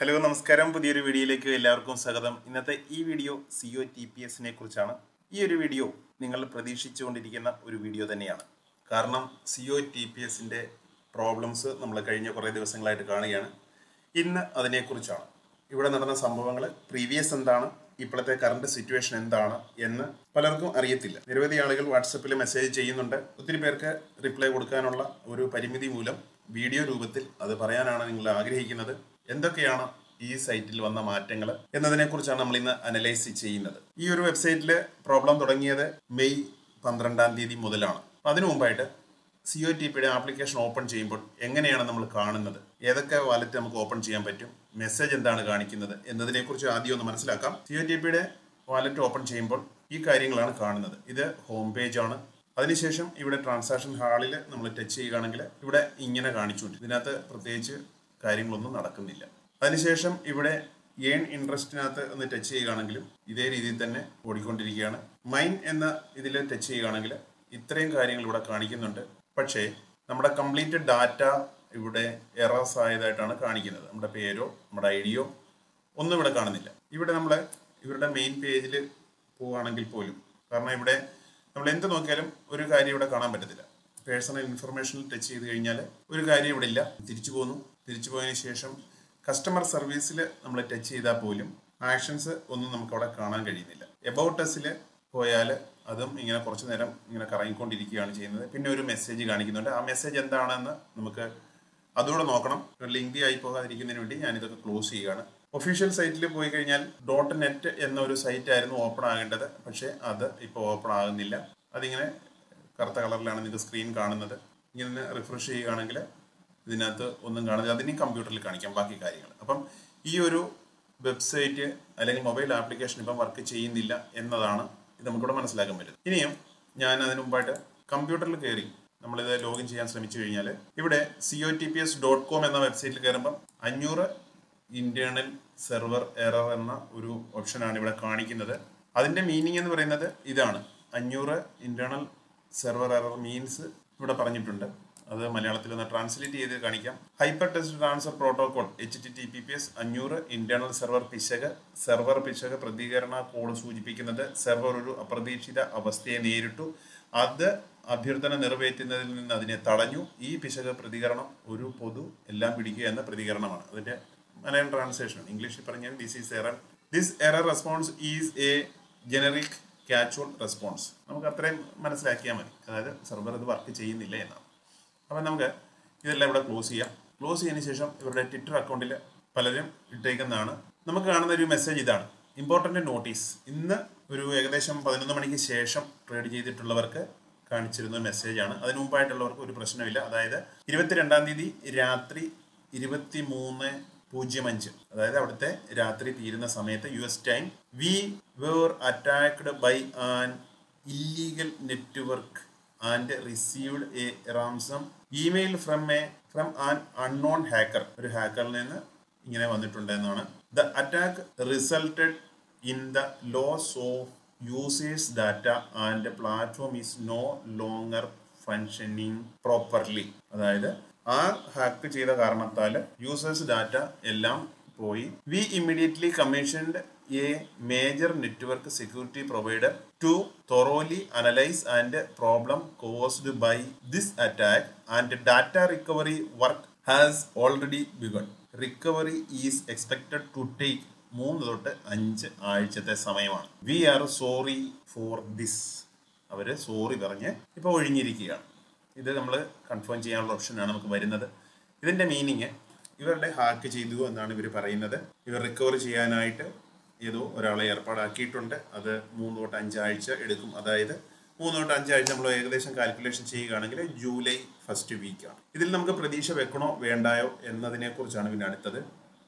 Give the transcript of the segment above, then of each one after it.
Hello നമസ്കാരം. പുതിയൊരു വീഡിയോയിലേക്ക് എല്ലാവർക്കും സ്വാഗതം. ഇന്നത്തെ ഈ video C O T P എസിനെ കുറിച്ചാണ്. ഈ ഒരു വീഡിയോ നിങ്ങൾ പ്രതീക്ഷിച്ചുകൊണ്ടിരിക്കുന്ന ഒരു വീഡിയോ തന്നെയാണ്. കാരണം സി ഒ ടി പി എസിന്റെ പ്രോബ്ലംസ് നമ്മൾ കഴിഞ്ഞ കുറേ ദിവസങ്ങളായിട്ട് കാണുകയാണ്. ഇന്ന് അതിനെക്കുറിച്ചാണ്. ഇവിടെ നടന്ന സംഭവങ്ങൾ പ്രീവിയസ് എന്താണ് ഇപ്പോഴത്തെ കറണ്ട് സിറ്റുവേഷൻ എന്താണ് എന്ന് പലർക്കും അറിയത്തില്ല. നിരവധി ആളുകൾ വാട്സപ്പിൽ മെസ്സേജ് ചെയ്യുന്നുണ്ട്. ഒത്തിരി പേർക്ക് റിപ്ലൈ കൊടുക്കാനുള്ള ഒരു പരിമിതി മൂലം വീഡിയോ രൂപത്തിൽ അത് പറയാനാണ് നിങ്ങൾ ആഗ്രഹിക്കുന്നത്. എന്തൊക്കെയാണ് ഈ സൈറ്റിൽ വന്ന മാറ്റങ്ങൾ എന്നതിനെക്കുറിച്ചാണ് നമ്മൾ ഇന്ന് അനലൈസ് ചെയ്യുന്നത്. ഈ ഒരു വെബ്സൈറ്റിൽ പ്രോബ്ലം തുടങ്ങിയത് മെയ് പന്ത്രണ്ടാം തീയതി മുതലാണ്. അതിനു മുമ്പായിട്ട് സി ഒ ടി പിയുടെ ആപ്ലിക്കേഷൻ ഓപ്പൺ ചെയ്യുമ്പോൾ എങ്ങനെയാണ് നമ്മൾ കാണുന്നത്? ഏതൊക്കെ വാലറ്റ് നമുക്ക് ഓപ്പൺ ചെയ്യാൻ പറ്റും? മെസ്സേജ് എന്താണ് കാണിക്കുന്നത്? എന്നതിനെക്കുറിച്ച് ആദ്യം ഒന്ന് മനസ്സിലാക്കാം. സി ഒ ടി പിയുടെ വാലറ്റ് ഓപ്പൺ ചെയ്യുമ്പോൾ ഈ കാര്യങ്ങളാണ് കാണുന്നത്. ഇത് ഹോം പേജ് ആണ്. അതിനുശേഷം ഇവിടെ ട്രാൻസാക്ഷൻ ഹാളിൽ നമ്മൾ ടച്ച് ചെയ്യുകയാണെങ്കിൽ ഇവിടെ ഇങ്ങനെ കാണിച്ചുകൊണ്ട് ഇതിനകത്ത് പ്രത്യേകിച്ച് കാര്യങ്ങളൊന്നും നടക്കുന്നില്ല. അതിനുശേഷം ഇവിടെ ഏൺ ഇൻട്രസ്റ്റിനകത്ത് ഒന്ന് ടച്ച് ചെയ്യുകയാണെങ്കിലും ഇതേ രീതിയിൽ തന്നെ ഓടിക്കൊണ്ടിരിക്കുകയാണ്. മൈൻ എന്ന ഇതിൽ ടച്ച് ചെയ്യുകയാണെങ്കിൽ ഇത്രയും കാര്യങ്ങൾ ഇവിടെ കാണിക്കുന്നുണ്ട്. പക്ഷേ നമ്മുടെ കംപ്ലീറ്റ് ഡാറ്റ ഇവിടെ എറസ് ആയതായിട്ടാണ് കാണിക്കുന്നത്. നമ്മുടെ പേരോ നമ്മുടെ ഐഡിയോ ഒന്നും ഇവിടെ കാണുന്നില്ല. ഇവിടെ നമ്മൾ ഇവരുടെ മെയിൻ പേജിൽ പോവുകയാണെങ്കിൽ പോലും കാരണം ഇവിടെ നമ്മൾ എന്ത് നോക്കിയാലും ഒരു കാര്യം ഇവിടെ കാണാൻ പറ്റത്തില്ല. പേഴ്സണൽ ഇൻഫർമേഷനിൽ ടച്ച് ചെയ്ത് കഴിഞ്ഞാൽ ഒരു കാര്യം ഇവിടെ ഇല്ല തിരിച്ചു പോന്നു. തിരിച്ചു പോയതിന് ശേഷം കസ്റ്റമർ സർവീസിൽ നമ്മൾ ടച്ച് ചെയ്താൽ പോലും ആക്ഷൻസ് ഒന്നും നമുക്ക് അവിടെ കാണാൻ കഴിയുന്നില്ല. എബൌട്ട് എസിൽ പോയാൽ അതും ഇങ്ങനെ കുറച്ച് നേരം ഇങ്ങനെ കറങ്ങിക്കൊണ്ടിരിക്കുകയാണ് ചെയ്യുന്നത്. പിന്നെ ഒരു മെസ്സേജ് കാണിക്കുന്നുണ്ട്. ആ മെസ്സേജ് എന്താണെന്ന് നമുക്ക് അതുകൂടെ നോക്കണം. ലിങ്ക് ആയി പോകാതിരിക്കുന്നതിന് വേണ്ടി ഞാൻ ഇതൊക്കെ ക്ലോസ് ചെയ്യുകയാണ് ഒഫീഷ്യൽ സൈറ്റിൽ പോയി കഴിഞ്ഞാൽ ഡോട്ട് നെറ്റ് എന്ന ഒരു സൈറ്റ് ആയിരുന്നു ഓപ്പൺ ആകേണ്ടത്. പക്ഷേ അത് ഇപ്പോൾ ഓപ്പൺ ആകുന്നില്ല. അതിങ്ങനെ കറുത്ത കളറിലാണ് നിങ്ങൾക്ക് സ്ക്രീൻ കാണുന്നത്. ഇങ്ങനെ റിഫ്രഷ് ചെയ്യുകയാണെങ്കിൽ ഇതിനകത്ത് ഒന്നും കാണുന്നില്ല അതിനെ കമ്പ്യൂട്ടറിൽ കാണിക്കാം ബാക്കി കാര്യങ്ങൾ. അപ്പം ഈ ഒരു വെബ്സൈറ്റ് അല്ലെങ്കിൽ മൊബൈൽ ആപ്ലിക്കേഷൻ ഇപ്പം വർക്ക് ചെയ്യുന്നില്ല എന്നതാണ് ഇത് നമുക്കിവിടെ മനസ്സിലാക്കാൻ പറ്റും ഇനിയും ഞാൻ അതിനു മുമ്പായിട്ട് കമ്പ്യൂട്ടറിൽ കയറി നമ്മളിത് ലോഗിൻ ചെയ്യാൻ ശ്രമിച്ചു കഴിഞ്ഞാൽ ഇവിടെ C O T P S dot com എന്ന വെബ്സൈറ്റിൽ കയറുമ്പം അഞ്ഞൂറ് ഇന്റേണൽ സെർവർ എറർ എന്ന ഒരു ഓപ്ഷനാണ് ഇവിടെ കാണിക്കുന്നത്. അതിന്റെ മീനിങ് എന്ന് പറയുന്നത് ഇതാണ്. അഞ്ഞൂറ് ഇന്റേണൽ സെർവർ എറർ മീൻസ് ഇവിടെ പറഞ്ഞിട്ടുണ്ട്. അത് മലയാളത്തിൽ ഒന്ന് ട്രാൻസ്ലേറ്റ് ചെയ്ത് കാണിക്കാം. Hyper test transfer protocol H T T P P S അഞ്ഞൂറ് ഇന്റേണൽ സെർവർ പിശക് സെർവർ പിശക് പ്രതികരണ കോഡ് സൂചിപ്പിക്കുന്നത് സെർവർ ഒരു അപ്രതീക്ഷിത അവസ്ഥയെ നേരിട്ടു. അത് അഭ്യർത്ഥന നിറവേറ്റുന്നതിൽ നിന്ന് അതിനെ തടഞ്ഞു. ഈ പിശക് പ്രതികരണം ഒരു പൊതു എല്ലാം പിടിക്കുക എന്ന പ്രതികരണമാണ്. അതിന്റെ മലയാളം ട്രാൻസ്ലേഷൻ ഇംഗ്ലീഷിൽ പറഞ്ഞാൽ this is error this error response is a generic casual response നമുക്ക് അത്രയും മനസ്സിലാക്കിയാൽ മതി. അതായത് സെർവർ അത് വർക്ക് ചെയ്യുന്നില്ല എന്നാണ്. അപ്പം നമുക്ക് ഇതെല്ലാം ഇവിടെ ക്ലോസ് ചെയ്യാം. ക്ലോസ് ചെയ്തതിന് ശേഷം ഇവരുടെ ട്വിറ്റർ അക്കൗണ്ടിൽ പലരും ഇട്ടേക്കുന്നതാണ്. നമുക്ക് കാണുന്ന ഒരു മെസ്സേജ് ഇതാണ്. ഇമ്പോർട്ടന്റ് നോട്ടീസ് ഇന്ന് ഒരു ഏകദേശം പതിനൊന്ന് മണിക്ക് ശേഷം ട്രേഡ് ചെയ്തിട്ടുള്ളവർക്ക് കാണിച്ചിരുന്ന മെസ്സേജാണ് അതിന് മുമ്പായിട്ടുള്ളവർക്ക് ഒരു പ്രശ്നമില്ല. അതായത് ഇരുപത്തിരണ്ടാം തീയതി രാത്രി ഇരുപത്തി മൂന്ന് പൂജ്യം അഞ്ച്. അതായത് അവിടുത്തെ രാത്രി തീരുന്ന സമയത്ത് U S time we were attacked by an illegal network and received a ransom email from a from an unknown hacker ഒരു ഹാക്കറിൽ നിന്ന് ഇങ്ങനെ വന്നിട്ടുണ്ട് എന്നാണ് the attack resulted in the loss of users data and platform is no longer functioning properly അതായത് ആ hack ചെയ്ത കാരണത്താൽ യൂസേഴ്സ് ഡാറ്റ എല്ലാം പോയി. We immediately commissioned a major network security provider to thoroughly analyse and problem caused by this attack and data recovery work has already begun recovery is expected to take മൂന്ന് തൊട്ട് അഞ്ച് ആഴ്ചത്തെ സമയമാണ്. We are sorry for this our sorry പറഞ്ഞ് ഇപ്പോൾ ഒഴിഞ്ഞിരിക്കുകയാണ്. ഇത് നമ്മൾ confirm ചെയ്യാനുള്ള ഓപ്ഷനാണ് നമുക്ക് വരുന്നത്. ഇതിന്റെ മീനിങ് ഇവരുടെ ഹാക്ക് ചെയ്തു എന്നാണ് ഇവർ പറയുന്നത്. ഇവർ റിക്കവർ ചെയ്യാനായിട്ട് ഏതോ ഒരാളെ ഏർപ്പാടാക്കിയിട്ടുണ്ട്. അത് മൂന്ന് തൊട്ട് അഞ്ചാഴ്ച എടുക്കും. അതായത് മൂന്ന് തൊട്ട് അഞ്ചാഴ്ച നമ്മൾ ഏകദേശം കാൽക്കുലേഷൻ ചെയ്യുകയാണെങ്കിൽ ജൂലൈ ഫസ്റ്റ് വീക്കാണ് ഇതിൽ നമുക്ക് പ്രതീക്ഷ വെക്കണോ വേണ്ടായോ എന്നതിനെക്കുറിച്ചാണ് പിന്നെ അടുത്തത്.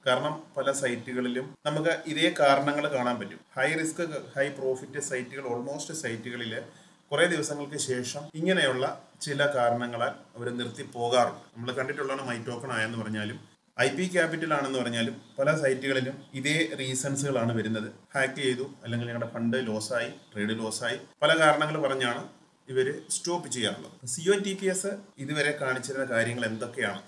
കാരണം പല സൈറ്റുകളിലും നമുക്ക് ഇതേ കാരണങ്ങൾ കാണാൻ പറ്റും. ഹൈ റിസ്ക് ഹൈ പ്രോഫിറ്റ് സൈറ്റുകൾ ഓൾമോസ്റ്റ് സൈറ്റുകളിൽ കുറേ ദിവസങ്ങൾക്ക് ശേഷം ഇങ്ങനെയുള്ള ചില കാരണങ്ങളാൽ അവർ നിർത്തി പോകാറുണ്ട്. നമ്മൾ കണ്ടിട്ടുള്ളതാണ് മൈ ടോക്കൺ ആയെന്ന് പറഞ്ഞാലും ഐ പി ക്യാപിറ്റൽ ആണെന്ന് പറഞ്ഞാലും പല സൈറ്റുകളിലും ഇതേ റീസൺസുകളാണ് വരുന്നത്. ഹാക്ക് ചെയ്തു അല്ലെങ്കിൽ ഞങ്ങളുടെ ഫണ്ട് ലോസായി ട്രേഡ് ലോസായി പല കാരണങ്ങൾ പറഞ്ഞാണ് ഇവർ സ്റ്റോപ്പ് ചെയ്യാറുള്ളത്. C O T P S ഇതുവരെ കാണിച്ചിരുന്ന കാര്യങ്ങൾ എന്തൊക്കെയാണ്?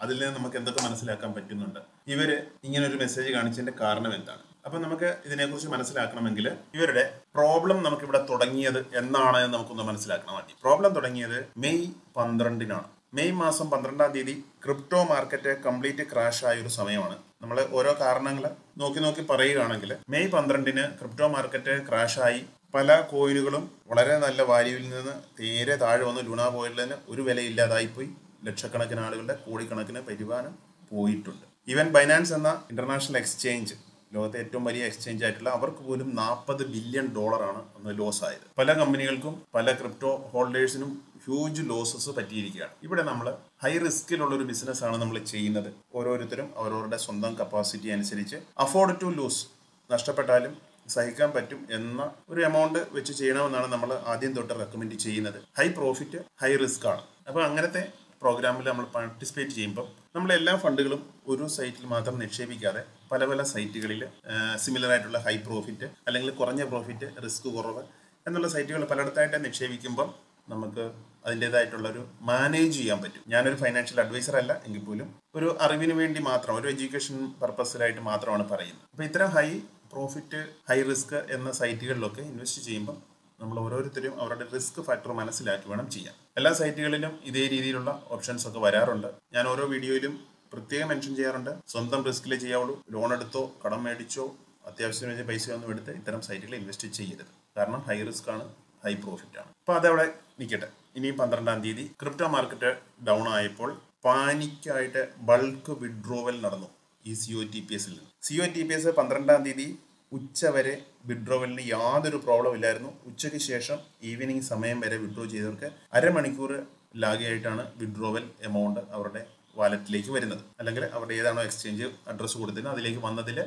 അതിൽ നിന്ന് നമുക്ക് എന്തൊക്കെ മനസ്സിലാക്കാൻ പറ്റുന്നുണ്ട്? ഇവർ ഇങ്ങനെ ഒരു മെസ്സേജ് കാണിച്ചതിന്റെ കാരണം എന്താണ്? അപ്പം നമുക്ക് ഇതിനെക്കുറിച്ച് മനസ്സിലാക്കണമെങ്കിൽ ഇവരുടെ പ്രോബ്ലം നമുക്കിവിടെ തുടങ്ങിയത് എന്നാണ് എന്ന് നമുക്കൊന്ന് മനസ്സിലാക്കണം പ്രോബ്ലം തുടങ്ങിയത് മെയ് പന്ത്രണ്ടിനാണ്. മെയ് മാസം പന്ത്രണ്ടാം തീയതി ക്രിപ്റ്റോ മാർക്കറ്റ് കംപ്ലീറ്റ് ക്രാഷ് ആയ ഒരു സമയമാണ്. നമ്മൾ ഓരോ കാരണങ്ങൾ നോക്കി നോക്കി പറയുകയാണെങ്കിൽ മെയ് പന്ത്രണ്ടിന് ക്രിപ്റ്റോ മാർക്കറ്റ് ക്രാഷ് ആയി പല കോയിനുകളും വളരെ നല്ല വാല്യൂവിൽ നിന്ന് തീരെ താഴെ വന്ന് ലുണ കോയിലിന് ഒരു വിലയില്ലാതായിപ്പോയി ലക്ഷക്കണക്കിന് ആളുകളുടെ കോടിക്കണക്കിന് പരിപാലനം പോയിട്ടുണ്ട്. ഈവൻ ബൈനാൻസ് എന്ന ഇന്റർനാഷണൽ എക്സ്ചേഞ്ച് ലോകത്തെ ഏറ്റവും വലിയ എക്സ്ചേഞ്ച് ആയിട്ടുള്ള അവർക്ക് പോലും നാൽപ്പത് ബില്യൺ ഡോളറാണ് അന്ന് ലോസ് ആയത് പല കമ്പനികൾക്കും പല ക്രിപ്റ്റോ ഹോൾഡേഴ്സിനും ഹ്യൂജ് ലോസസ് പറ്റിയിരിക്കുകയാണ്. ഇവിടെ നമ്മൾ ഹൈ റിസ്കിലുള്ള ഒരു ബിസിനസ് ആണ് നമ്മൾ ചെയ്യുന്നത്. ഓരോരുത്തരും അവരവരുടെ സ്വന്തം കപ്പാസിറ്റി അനുസരിച്ച് അഫോർഡ് ടു ലൂസ് നഷ്ടപ്പെട്ടാലും സഹിക്കാൻ പറ്റും എന്ന ഒരു എമൗണ്ട് വെച്ച് ചെയ്യണമെന്നാണ് നമ്മൾ ആദ്യം തൊട്ട് റെക്കമെൻഡ് ചെയ്യുന്നത്. ഹൈ പ്രോഫിറ്റ് ഹൈ റിസ്ക് ആണ്. അപ്പോൾ അങ്ങനത്തെ പ്രോഗ്രാമിൽ നമ്മൾ പാർട്ടിസിപ്പേറ്റ് ചെയ്യുമ്പോൾ നമ്മൾ എല്ലാ ഫണ്ടുകളും ഒരു സൈറ്റിൽ മാത്രം നിക്ഷേപിക്കാതെ പല പല സൈറ്റുകളിൽ സിമിലർ ആയിട്ടുള്ള ഹൈ പ്രോഫിറ്റ് അല്ലെങ്കിൽ കുറഞ്ഞ പ്രോഫിറ്റ് റിസ്ക് കുറവ് എന്നുള്ള സൈറ്റുകൾ പലയിടത്തായിട്ട് നിക്ഷേപിക്കുമ്പോൾ നമുക്ക് അതിന്റെതായിട്ടുള്ള ഒരു മാനേജ് ചെയ്യാൻ പറ്റും. ഞാനൊരു ഫൈനാൻഷ്യൽ അഡ്വൈസർ അല്ല എങ്കിൽ പോലും ഒരു അറിവിന് വേണ്ടി മാത്രം ഒരു എഡ്യൂക്കേഷൻ പർപ്പസിലായിട്ട് മാത്രമാണ് പറയുന്നത്. അപ്പോൾ ഇത്തരം ഹൈ പ്രോഫിറ്റ് ഹൈ റിസ്ക് എന്ന സൈറ്റുകളിലൊക്കെ ഇൻവെസ്റ്റ് ചെയ്യുമ്പോൾ നമ്മൾ ഓരോരുത്തരും അവരുടെ റിസ്ക് ഫാക്ടർ മനസ്സിലാക്കി വേണം ചെയ്യാൻ. എല്ലാ സൈറ്റുകളിലും ഇതേ രീതിയിലുള്ള ഓപ്ഷൻസ് ഒക്കെ വരാറുണ്ട്. ഞാൻ ഓരോ വീഡിയോയിലും പ്രത്യേകം മെൻഷൻ ചെയ്യാറുണ്ട്. സ്വന്തം റിസ്കിൽ ചെയ്യാവുള്ളൂ. ലോൺ എടുത്തോ കടം മേടിച്ചോ അത്യാവശ്യത്തിന് വെച്ച് പൈസ ഒന്നും എടുത്ത് ഇത്തരം സൈറ്റുകളിൽ ഇൻവെസ്റ്റ് ചെയ്യരുത്. കാരണം ഹൈ റിസ്ക് ആണ് ഹൈ പ്രോഫിറ്റ് ആണ്. അപ്പോൾ അതവിടെ നിൽക്കട്ടെ. ഇനി പന്ത്രണ്ടാം തീയതി ക്രിപ്റ്റോ മാർക്കറ്റ് ഡൗൺ ആയപ്പോൾ പാനിക്കായിട്ട് ബൾക്ക് വിഡ്രോവൽ നടന്നു ഈ സി ഒ ടി പി എസിൽ സി ടി പി എസ് പന്ത്രണ്ടാം തീയതി ഉച്ചവരെ വിഡ്രോവലിന് യാതൊരു പ്രോബ്ലം ഇല്ലായിരുന്നു. ഉച്ചയ്ക്ക് ശേഷം ഈവനിങ് സമയം വരെ വിഡ്രോ ചെയ്തവർക്ക് അരമണിക്കൂർ ലാഗായിട്ടാണ് വിഡ്രോവൽ എമൗണ്ട് അവരുടെ വാലറ്റിലേക്ക് വരുന്നത്. അല്ലെങ്കിൽ അവരുടെ ഏതാണോ എക്സ്ചേഞ്ച് അഡ്രസ്സ് കൊടുത്തത് അതിലേക്ക് വന്നതിൽ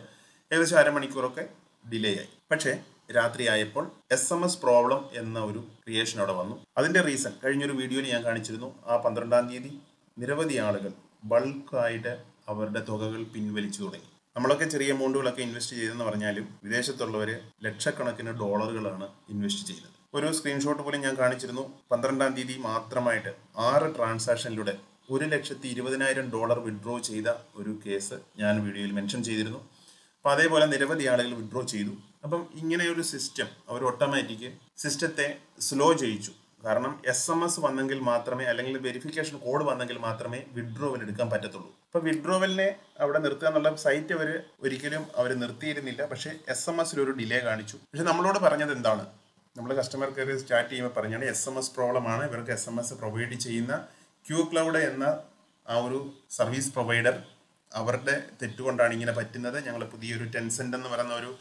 ഏകദേശം അരമണിക്കൂറൊക്കെ ഡിലേ ആയി. പക്ഷേ രാത്രി ആയപ്പോൾ എസ് എം എസ് പ്രോബ്ലം എന്ന ഒരു ക്രിയേഷൻ അവിടെ വന്നു. അതിന്റെ റീസൺ കഴിഞ്ഞൊരു വീഡിയോയിൽ ഞാൻ കാണിച്ചിരുന്നു. ആ പന്ത്രണ്ടാം തീയതി നിരവധി ആളുകൾ ബൾക്കായിട്ട് അവരുടെ തുകകൾ പിൻവലിച്ചു തുടങ്ങി. നമ്മളൊക്കെ ചെറിയ എമൗണ്ടുകളൊക്കെ ഇൻവെസ്റ്റ് ചെയ്തെന്ന് പറഞ്ഞാലും വിദേശത്തുള്ളവർ ലക്ഷക്കണക്കിന് ഡോളറുകളാണ് ഇൻവെസ്റ്റ് ചെയ്തത് ഒരു സ്ക്രീൻഷോട്ട് പോലും ഞാൻ കാണിച്ചിരുന്നു. പന്ത്രണ്ടാം തീയതി മാത്രമായിട്ട് ആറ് ട്രാൻസാക്ഷനിലൂടെ ഒരു ലക്ഷത്തി ഇരുപതിനായിരം ഡോളർ വിഡ്രോ ചെയ്ത ഒരു കേസ് ഞാൻ വീഡിയോയിൽ മെൻഷൻ ചെയ്തിരുന്നു. അപ്പോൾ അതേപോലെ നിരവധി ആളുകൾ വിഡ്രോ ചെയ്തു. അപ്പം ഇങ്ങനെ ഒരു സിസ്റ്റം അവർ ഓട്ടോമാറ്റിക് സിസ്റ്റത്തെ സ്ലോ ചെയ്യിച്ചു. കാരണം എസ് എം എസ് വന്നെങ്കിൽ മാത്രമേ അല്ലെങ്കിൽ വെരിഫിക്കേഷൻ കോഡ് വന്നെങ്കിൽ മാത്രമേ വിഡ്രോവൽ എടുക്കാൻ പറ്റത്തുള്ളൂ. അപ്പോൾ വിഡ്രോവലിനെ അവിടെ നിർത്തുക എന്നുള്ള സൈറ്റ് അവർ ഒരിക്കലും അവർ നിർത്തിയിരുന്നില്ല. പക്ഷേ എസ് എം എസിൽ ഒരു ഡിലേ കാണിച്ചു. പക്ഷെ നമ്മളോട് പറഞ്ഞത് എന്താണ്? നമ്മൾ കസ്റ്റമർ കെയർ സ്റ്റാർട്ട് ചെയ്യുമ്പോൾ പറഞ്ഞാണ് എസ് എം എസ് പ്രോബ്ലമാണ് ഇവർക്ക് എസ് എം എസ് പ്രൊവൈഡ് ചെയ്യുന്ന ക്യൂ ക്ലൗഡ് എന്ന ആ ഒരു സർവീസ് പ്രൊവൈഡർ അവരുടെ തെറ്റുകൊണ്ടാണ് ഇങ്ങനെ പറ്റുന്നത്. ഞങ്ങൾ പുതിയൊരു ടെൻസെന്റ് എന്ന് പറയുന്ന ഒരു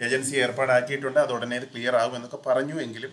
ഏജൻസി ഏർപ്പാടാക്കിയിട്ടുണ്ട്. അത് ഉടനെ ഇത് ക്ലിയർ ആകും എന്നൊക്കെ പറഞ്ഞു എങ്കിലും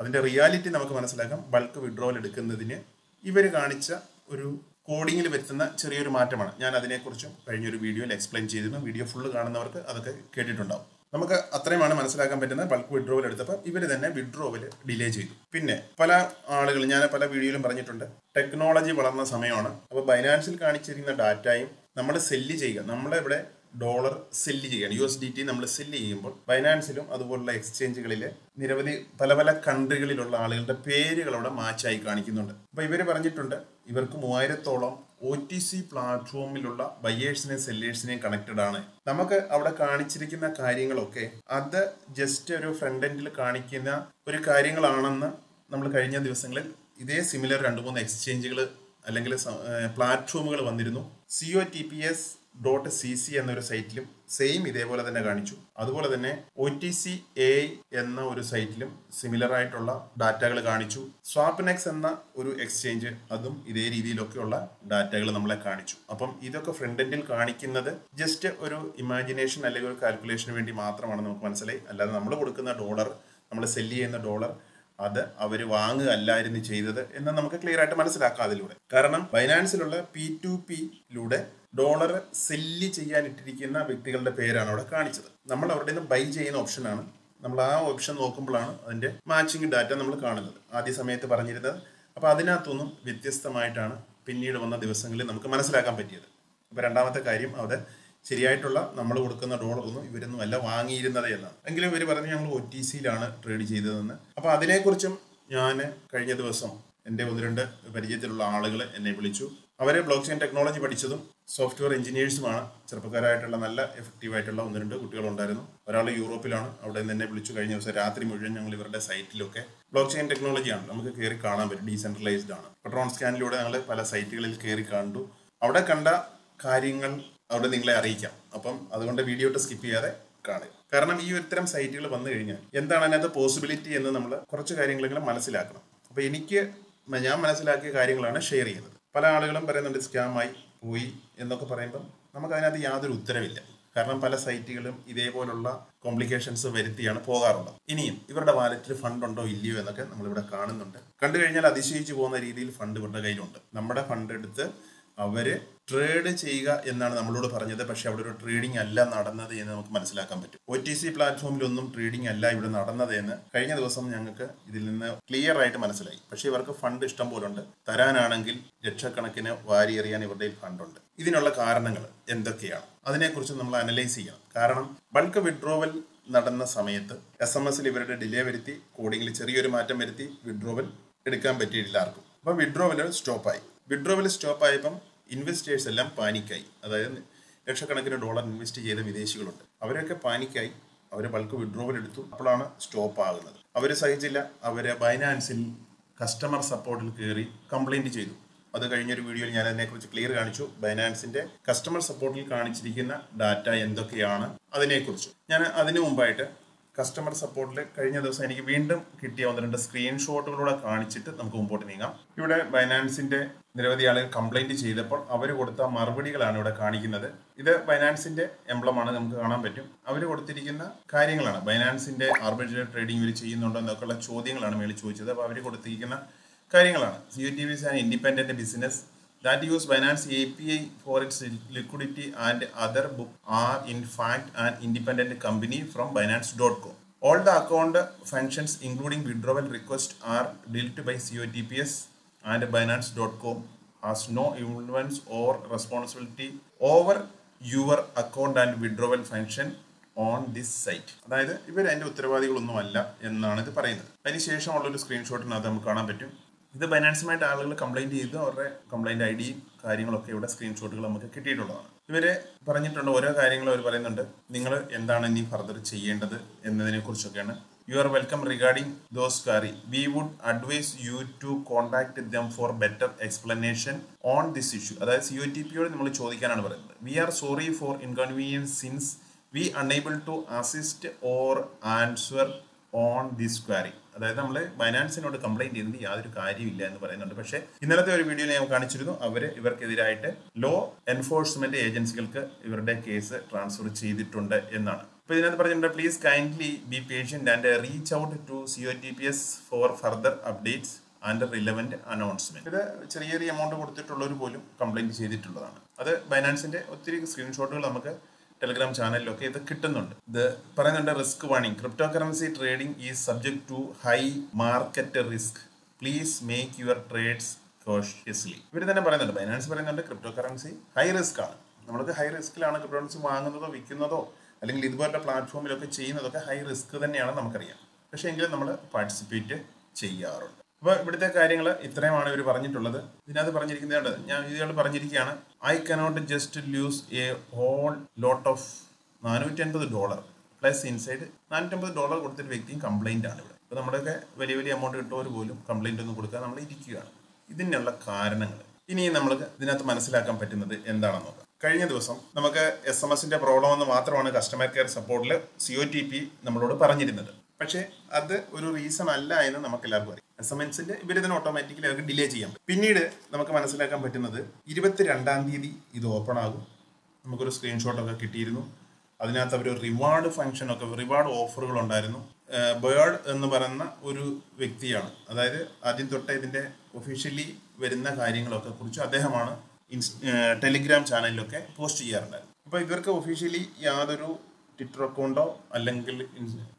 അതിന്റെ റിയാലിറ്റി നമുക്ക് മനസ്സിലാക്കാം. ബൾക്ക് വിഡ്രോവൽ എടുക്കുന്നതിന് ഇവർ കാണിച്ച ഒരു കോഡിങ്ങിൽ വരുത്തുന്ന ചെറിയൊരു മാറ്റമാണ്. ഞാൻ അതിനെക്കുറിച്ചും കഴിഞ്ഞൊരു വീഡിയോയിൽ എക്സ്പ്ലെയിൻ ചെയ്തിരുന്നു. വീഡിയോ ഫുള്ള് കാണുന്നവർക്ക് അതൊക്കെ കേട്ടിട്ടുണ്ടാവും. നമുക്ക് അത്രയുമാണ് മനസ്സിലാക്കാൻ പറ്റുന്നത്. ബൾക്ക് വിഡ്രോവൽ എടുത്തപ്പോൾ ഇവർ തന്നെ വിഡ്രോവൽ ഡിലേ ചെയ്തു. പിന്നെ പല ആളുകൾ ഞാൻ പല വീഡിയോയിലും പറഞ്ഞിട്ടുണ്ട്. ടെക്നോളജി വളർന്ന സമയമാണ്. അപ്പോൾ ബൈനാൻസിൽ കാണിച്ചിരിക്കുന്ന ഡാറ്റയും നമ്മൾ സെല്ല് ചെയ്യുക. നമ്മളിവിടെ ഡോളർ സെല്ല് ചെയ്യുകയാണ് യു എസ് ഡി ടി നമ്മൾ സെല്ല് ചെയ്യുമ്പോൾ ബൈനാൻസിലും അതുപോലുള്ള എക്സ്ചേഞ്ചുകളിൽ നിരവധി പല പല കൺട്രികളിലുള്ള ആളുകളുടെ പേരുകൾ അവിടെ മാച്ചായി കാണിക്കുന്നുണ്ട്. അപ്പോൾ ഇവർ പറഞ്ഞിട്ടുണ്ട് ഇവർക്ക് മൂവായിരത്തോളം ഒ ടി സി പ്ലാറ്റ്ഫോമിലുള്ള ബയേഴ്സിനെയും സെല്ലേഴ്സിനെയും കണക്റ്റഡ് ആണ്. നമുക്ക് അവിടെ കാണിച്ചിരിക്കുന്ന കാര്യങ്ങളൊക്കെ അത് ജസ്റ്റ് ഒരു ഫ്രണ്ട് എൻഡിൽ കാണിക്കുന്ന ഒരു കാര്യങ്ങളാണെന്ന് നമ്മൾ കഴിഞ്ഞ ദിവസങ്ങളിൽ ഇതേ സിമിലർ രണ്ട് മൂന്ന് എക്സ്ചേഞ്ചുകൾ അല്ലെങ്കിൽ പ്ലാറ്റ്ഫോമുകൾ വന്നിരുന്നു. C O T P S dot C C എന്നൊരു സൈറ്റിലും സെയിം ഇതേപോലെ തന്നെ കാണിച്ചു. അതുപോലെ തന്നെ ഒ ടി സി എ എന്ന ഒരു സൈറ്റിലും സിമിലർ ആയിട്ടുള്ള ഡാറ്റകൾ കാണിച്ചു. സ്വാപ്നെക്സ് എന്ന ഒരു എക്സ്ചേഞ്ച് അതും ഇതേ രീതിയിലൊക്കെയുള്ള ഡാറ്റകൾ നമ്മളെ കാണിച്ചു. അപ്പം ഇതൊക്കെ ഫ്രണ്ട് എൻഡിൽ കാണിക്കുന്നത് ജസ്റ്റ് ഒരു ഇമാജിനേഷൻ അല്ലെങ്കിൽ ഒരു കാൽക്കുലേഷന് വേണ്ടി മാത്രമാണ് നമുക്ക് മനസ്സിലായി. അല്ലാതെ നമ്മൾ കൊടുക്കുന്ന ഡോളർ നമ്മൾ സെല്ല് ചെയ്യുന്ന ഡോളർ അത് അവർ വാങ്ങുകയല്ലായിരുന്നു ചെയ്തത് എന്ന് നമുക്ക് ക്ലിയർ ആയിട്ട് മനസ്സിലാക്കാം അതിലൂടെ. കാരണം ഫൈനാൻസിലുള്ള പി ടു പിയിലൂടെ ഡോളർ സെല്ല് ചെയ്യാൻ ഇട്ടിരിക്കുന്ന വ്യക്തികളുടെ പേരാണ് അവിടെ കാണിച്ചത്. നമ്മൾ അവരുടെ നിന്ന് ബൈ ചെയ്യുന്ന ഓപ്ഷനാണ് നമ്മൾ ആ ഓപ്ഷൻ നോക്കുമ്പോഴാണ് അതിന്റെ മാച്ചിങ് ഡാറ്റ നമ്മൾ കാണുന്നത്. ആദ്യ സമയത്ത് പറഞ്ഞിരുന്നത്. അപ്പോൾ അതിനകത്തൊന്നും വ്യത്യസ്തമായിട്ടാണ് പിന്നീട് വന്ന ദിവസങ്ങളിൽ നമുക്ക് മനസ്സിലാക്കാൻ പറ്റിയത്. അപ്പോൾ രണ്ടാമത്തെ കാര്യം അവിടെ ശരിയായിട്ടുള്ള നമ്മൾ കൊടുക്കുന്ന ഡോളറൊന്നും ഇവരൊന്നും അല്ല വാങ്ങിയിരുന്നത് എന്നാണ്. എങ്കിലും ഇവർ പറഞ്ഞു ഞങ്ങൾ ഒ ടി സിയിലാണ് ട്രേഡ് ചെയ്തതെന്ന്. അപ്പോൾ അതിനെക്കുറിച്ചും ഞാൻ കഴിഞ്ഞ ദിവസം എന്റെ ഒന്ന് രണ്ട് പരിചയത്തിലുള്ള ആളുകൾ എന്നെ വിളിച്ചു. അവർ ബ്ലോക്ക് ചെയിൻ ടെക്നോളജി പഠിച്ചതും സോഫ്റ്റ്വെയർ എഞ്ചിനീയേഴ്സുമാണ് ചെറുപ്പക്കാരായിട്ടുള്ള നല്ല എഫക്റ്റീവ് ആയിട്ടുള്ള ഒന്ന് രണ്ട് കുട്ടികളുണ്ടായിരുന്നു ഒരാൾ യൂറോപ്പിലാണ്. അവിടെ നിന്ന് എന്നെ വിളിച്ചു കഴിഞ്ഞ ദിവസം രാത്രി മുഴുവൻ ഞങ്ങൾ ഇവരുടെ സൈറ്റിലൊക്കെ ബ്ലോക്ക് ചെയിൻ ടെക്നോളജിയാണ് നമുക്ക് കയറി കാണാൻ പറ്റും. ഡീസെൻട്രലൈസ്ഡ് ആണ്. പെട്രോൺ സ്കാനിലൂടെ ഞങ്ങൾ പല സൈറ്റുകളിൽ കയറി കണ്ടു. അവിടെ കണ്ട കാര്യങ്ങൾ അവിടെ നിങ്ങളെ അറിയിക്കാം. അപ്പം അതുകൊണ്ട് വീഡിയോ ഇട്ട് സ്കിപ്പ് ചെയ്യാതെ കാണുക. കാരണം ഈ ഇത്തരം സൈറ്റുകൾ വന്നു കഴിഞ്ഞാൽ എന്താണ് അതിനകത്ത് പോസിബിലിറ്റി എന്ന് നമ്മൾ കുറച്ച് കാര്യങ്ങളെങ്കിലും മനസ്സിലാക്കണം. അപ്പോൾ എനിക്ക് ഞാൻ മനസ്സിലാക്കിയ കാര്യങ്ങളാണ് ഷെയർ ചെയ്യുന്നത്. പല ആളുകളും പറയുന്നുണ്ട് സ്കാമായി പോയി എന്നൊക്കെ പറയുമ്പം നമുക്ക് അതിനകത്ത് യാതൊരു ഉത്തരവില്ല. കാരണം പല സൈറ്റുകളും ഇതേപോലുള്ള കോംപ്ലിക്കേഷൻസ് വരുത്തിയാണ് പോകാറുള്ളത്. ഇനിയും ഇവരുടെ വാലറ്റിൽ ഫണ്ട് ഉണ്ടോ ഇല്ലയോ എന്നൊക്കെ നമ്മളിവിടെ കാണുന്നുണ്ട്. കണ്ടു കഴിഞ്ഞാൽ അതിശയിച്ചു പോകുന്ന രീതിയിൽ ഫണ്ട് ഇവരുടെ കയ്യിലുണ്ട്. നമ്മുടെ ഫണ്ട് എടുത്ത് അവർ ട്രേഡ് ചെയ്യുക എന്നാണ് നമ്മളോട് പറഞ്ഞത്. പക്ഷെ അവിടെ ഒരു ട്രേഡിംഗ് അല്ല നടന്നത് എന്ന് നമുക്ക് മനസ്സിലാക്കാൻ പറ്റും. ഒ ടി സി പ്ലാറ്റ്ഫോമിലൊന്നും ട്രേഡിംഗ് അല്ല ഇവിടെ നടന്നത് എന്ന് കഴിഞ്ഞ ദിവസം ഞങ്ങൾക്ക് ഇതിൽ നിന്ന് ക്ലിയർ ആയിട്ട് മനസ്സിലായി. പക്ഷെ ഇവർക്ക് ഫണ്ട് ഇഷ്ടം പോലെ ഉണ്ട്. തരാനാണെങ്കിൽ ലക്ഷക്കണക്കിന് വാരിയെറിയാൻ ഇവരുടെ ഫണ്ടുണ്ട് ഇതിനുള്ള കാരണങ്ങൾ എന്തൊക്കെയാണ്? അതിനെക്കുറിച്ച് നമ്മൾ അനലൈസ് ചെയ്യണം. കാരണം ബൾക്ക് വിഡ്രോവൽ നടന്ന സമയത്ത് എസ് എം എസിൽ ഇവരുടെ ഡിലേ വരുത്തി കോഡിങ്ങിൽ ചെറിയൊരു മാറ്റം വരുത്തി വിഡ്രോവൽ എടുക്കാൻ പറ്റിയിട്ടില്ല ആർക്കും. അപ്പോൾ വിഡ്രോവൽ സ്റ്റോപ്പായി വിഡ്രോവൽ സ്റ്റോപ്പ് ആയപ്പം ഇൻവെസ്റ്റേഴ്സ് എല്ലാം പാനിക്കായി അതായത് ലക്ഷക്കണക്കിന് ഡോളർ ഇൻവെസ്റ്റ് ചെയ്ത വിദേശികളുണ്ട്. അവരൊക്കെ പാനിക്കായി അവർ ബൾക്ക് വിഡ്രോവൽ എടുത്തു. അപ്പോഴാണ് സ്റ്റോപ്പ് ആകുന്നത്. അവർ സഹിച്ചില്ല. അവർ ബൈനാൻസിൽ കസ്റ്റമർ സപ്പോർട്ടിൽ കയറി കംപ്ലൈന്റ് ചെയ്തു. അത് കഴിഞ്ഞൊരു വീഡിയോയിൽ ഞാൻ അതിനെക്കുറിച്ച് ക്ലിയർ കാണിച്ചു. ബൈനാൻസിന്റെ കസ്റ്റമർ സപ്പോർട്ടിൽ കാണിച്ചിരിക്കുന്ന ഡാറ്റ എന്തൊക്കെയാണ് അതിനെക്കുറിച്ച്. ഞാൻ അതിനു മുമ്പായിട്ട് കസ്റ്റമർ സപ്പോർട്ടിൽ കഴിഞ്ഞ ദിവസം എനിക്ക് വീണ്ടും കിട്ടിയ ഒന്ന് രണ്ട് സ്ക്രീൻഷോട്ടുകളൂടെ കാണിച്ചിട്ട് നമുക്ക് മുമ്പോട്ട് നീങ്ങാം. ഇവിടെ ബൈനാൻസിന്റെ നിരവധി ആളുകൾ കംപ്ലൈന്റ് ചെയ്തപ്പോൾ അവർ കൊടുത്ത മറുപടികളാണ് ഇവിടെ കാണിക്കുന്നത്. ഇത് ബൈനാൻസിന്റെ എംബ്ലമാണ് നമുക്ക് കാണാൻ പറ്റും. അവർ കൊടുത്തിരിക്കുന്ന കാര്യങ്ങളാണ്. ബൈനാൻസിന്റെ ആർബിട്രേറ്റ് ട്രേഡിംഗ് ഇവർ ചെയ്യുന്നുണ്ടോ എന്നൊക്കെയുള്ള ചോദ്യങ്ങളാണ് മേളിൽ ചോദിച്ചത്. അപ്പോൾ അവർ കൊടുത്തിരിക്കുന്ന കാര്യങ്ങളാണ്. സി യു ടി വിസ് and independent business that use Binance API for its liquidity and other book are in fact an independent company from Binance.com. All the account functions including withdrawal request are dealt by COTPS and Binance.com has no influence or responsibility over your account and withdrawal function on this site അതായത് ഇവർ അതിന്റെ ഉത്തരവാദികളൊന്നുമല്ല എന്നാണ് ഇത് പറയുന്നത് അതിനുശേഷമുള്ള ഒരു സ്ക്രീൻഷോട്ടിനകത്ത് നമുക്ക് കാണാൻ പറ്റും ഇത് ബൈനാൻസുമായിട്ട് ആളുകൾ കംപ്ലൈന്റ് ചെയ്ത്. അവരുടെ കംപ്ലൈന്റ് ഐ ഡിയും കാര്യങ്ങളൊക്കെ ഇവിടെ സ്ക്രീൻഷോട്ടുകൾ നമുക്ക് കിട്ടിയിട്ടുള്ളതാണ്. ഇവർ പറഞ്ഞിട്ടുണ്ട് ഓരോ കാര്യങ്ങളും അവർ പറയുന്നുണ്ട്. നിങ്ങൾ എന്താണ് ഇനി ഫർദർ ചെയ്യേണ്ടത് എന്നതിനെ കുറിച്ചൊക്കെയാണ്. You are welcome regarding those query we would advise you to contact them for better explanation on this issue അതായത് സി ഒ ടി പിയോട് നമ്മൾ ചോദിക്കാനാണ് പറയുന്നത്. We are sorry for inconvenience since we unable to assist or answer on this query അതായത് നമ്മൾ ബൈനാൻസിനോട് complaint ചെയ്യുന്നത് യാതൊരു കാര്യമില്ല എന്ന് പറയുന്നുണ്ട്. പക്ഷേ ഇന്നലത്തെ ഒരു വീഡിയോയിൽ ഞാൻ കാണിച്ചിരുന്നു. അവർ ഇവർക്കെതിരായിട്ട് ലോ എൻഫോഴ്സ്മെന്റ് ഏജൻസികൾക്ക് ഇവരുടെ കേസ് ട്രാൻസ്ഫർ ചെയ്തിട്ടുണ്ട് എന്നാണ്. അപ്പോൾ ഇതിനകത്ത് പറഞ്ഞിട്ടുണ്ട് please kindly be patient and reach out to C O T P S for further updates and relevant announcement ഇത് ചെറിയ ചെറിയ എമൗണ്ട് കൊടുത്തിട്ടുള്ളവർ പോലും കംപ്ലൈന്റ് ചെയ്തിട്ടുള്ളതാണ്. അത് ബൈനാൻസിന്റെ ഒത്തിരി സ്ക്രീൻഷോട്ടുകൾ നമുക്ക് ടെലിഗ്രാം ചാനലിലൊക്കെ ഇത് കിട്ടുന്നുണ്ട്. ഇത് പറയുന്നുണ്ട് risk warning. Crypto currency trading is subject to high market risk. Please make your trades cautiously. ഇവർ തന്നെ പറയുന്നുണ്ട്. ബൈനാൻസ് പറയുന്നുണ്ട് ക്രിപ്റ്റോ കറൻസി ഹൈ റിസ്ക് ആണ്. നമ്മൾക്ക് ഹൈ റിസ്കിലാണ് ക്രിപ്റ്റോ കറൻസി വാങ്ങുന്നതോ വിൽക്കുന്നതോ അല്ലെങ്കിൽ ഇതുപോലുള്ള പ്ലാറ്റ്ഫോമിലൊക്കെ ചെയ്യുന്നതൊക്കെ ഹൈ റിസ്ക് തന്നെയാണ് നമുക്കറിയാം. പക്ഷേ എങ്കിലും നമ്മൾ പാർട്ടിസിപ്പേറ്റ് ചെയ്യാറുണ്ട്. അപ്പോൾ ഇവിടുത്തെ കാര്യങ്ങൾ ഇത്രയുമാണ് ഇവർ പറഞ്ഞിട്ടുള്ളത്. ഇതിനകത്ത് പറഞ്ഞിരിക്കുന്നത് ഞാൻ ഇതുകൾ പറഞ്ഞിരിക്കുകയാണ് I cannot just lose a whole lot of നാനൂറ്റി അൻപത് ഡോളർ പ്ലസ് ഇൻസൈഡ് നാനൂറ്റമ്പത് ഡോളർ കൊടുത്തൊരു വ്യക്തിയും കംപ്ലൈന്റ് ആണ് ഇവിടെ. ഇപ്പോൾ നമ്മുടെയൊക്കെ വലിയ വലിയ എമൗണ്ട് കിട്ടുന്നവർ പോലും കംപ്ലൈന്റ് ഒന്നും കൊടുക്കാൻ നമ്മൾ ഇരിക്കുകയാണ്. ഇതിനുള്ള കാരണങ്ങൾ ഇനി നമ്മൾക്ക് ഇതിനകത്ത് മനസ്സിലാക്കാൻ പറ്റുന്നത് എന്താണെന്ന് നോക്കാം. കഴിഞ്ഞ ദിവസം നമുക്ക് എസ് എം എസിന്റെ പ്രോബ്ലം എന്ന് മാത്രമാണ് കസ്റ്റമർ കെയർ സപ്പോർട്ടിൽ സി ഒ ടി പി നമ്മളോട് പറഞ്ഞിരുന്നത്. പക്ഷേ അത് ഒരു റീസൺ അല്ല എന്ന് നമുക്ക് എല്ലാവർക്കും അറിയാം. എസ് എം എസിന്റെ ഇവരിതിന് ഓട്ടോമാറ്റിക്കലി അവർക്ക് ഡിലേ ചെയ്യാം. പിന്നീട് നമുക്ക് മനസ്സിലാക്കാൻ പറ്റുന്നത് ഇരുപത്തിരണ്ടാം തീയതി ഇത് ഓപ്പൺ ആകും. നമുക്കൊരു സ്ക്രീൻഷോട്ട് ഒക്കെ കിട്ടിയിരുന്നു. അതിനകത്ത് അവർ റിവാർഡ് ഫംഗ്ഷൻ ഒക്കെ റിവാർഡ് ഓഫറുകൾ ഉണ്ടായിരുന്നു. ബേർഡ് എന്ന് പറയുന്ന ഒരു വ്യക്തിയാണ്. അതായത് ആദ്യം തൊട്ട് ഇതിന്റെ ഒഫീഷ്യലി വരുന്ന കാര്യങ്ങളൊക്കെ കുറിച്ച് അദ്ദേഹമാണ് ടെലിഗ്രാം ചാനലിലൊക്കെ പോസ്റ്റ് ചെയ്യാറുണ്ടായിരുന്നു അപ്പോൾ ഇവർക്ക് ഒഫീഷ്യലി യാതൊരു ട്വിറ്റർ അക്കൗണ്ടോ അല്ലെങ്കിൽ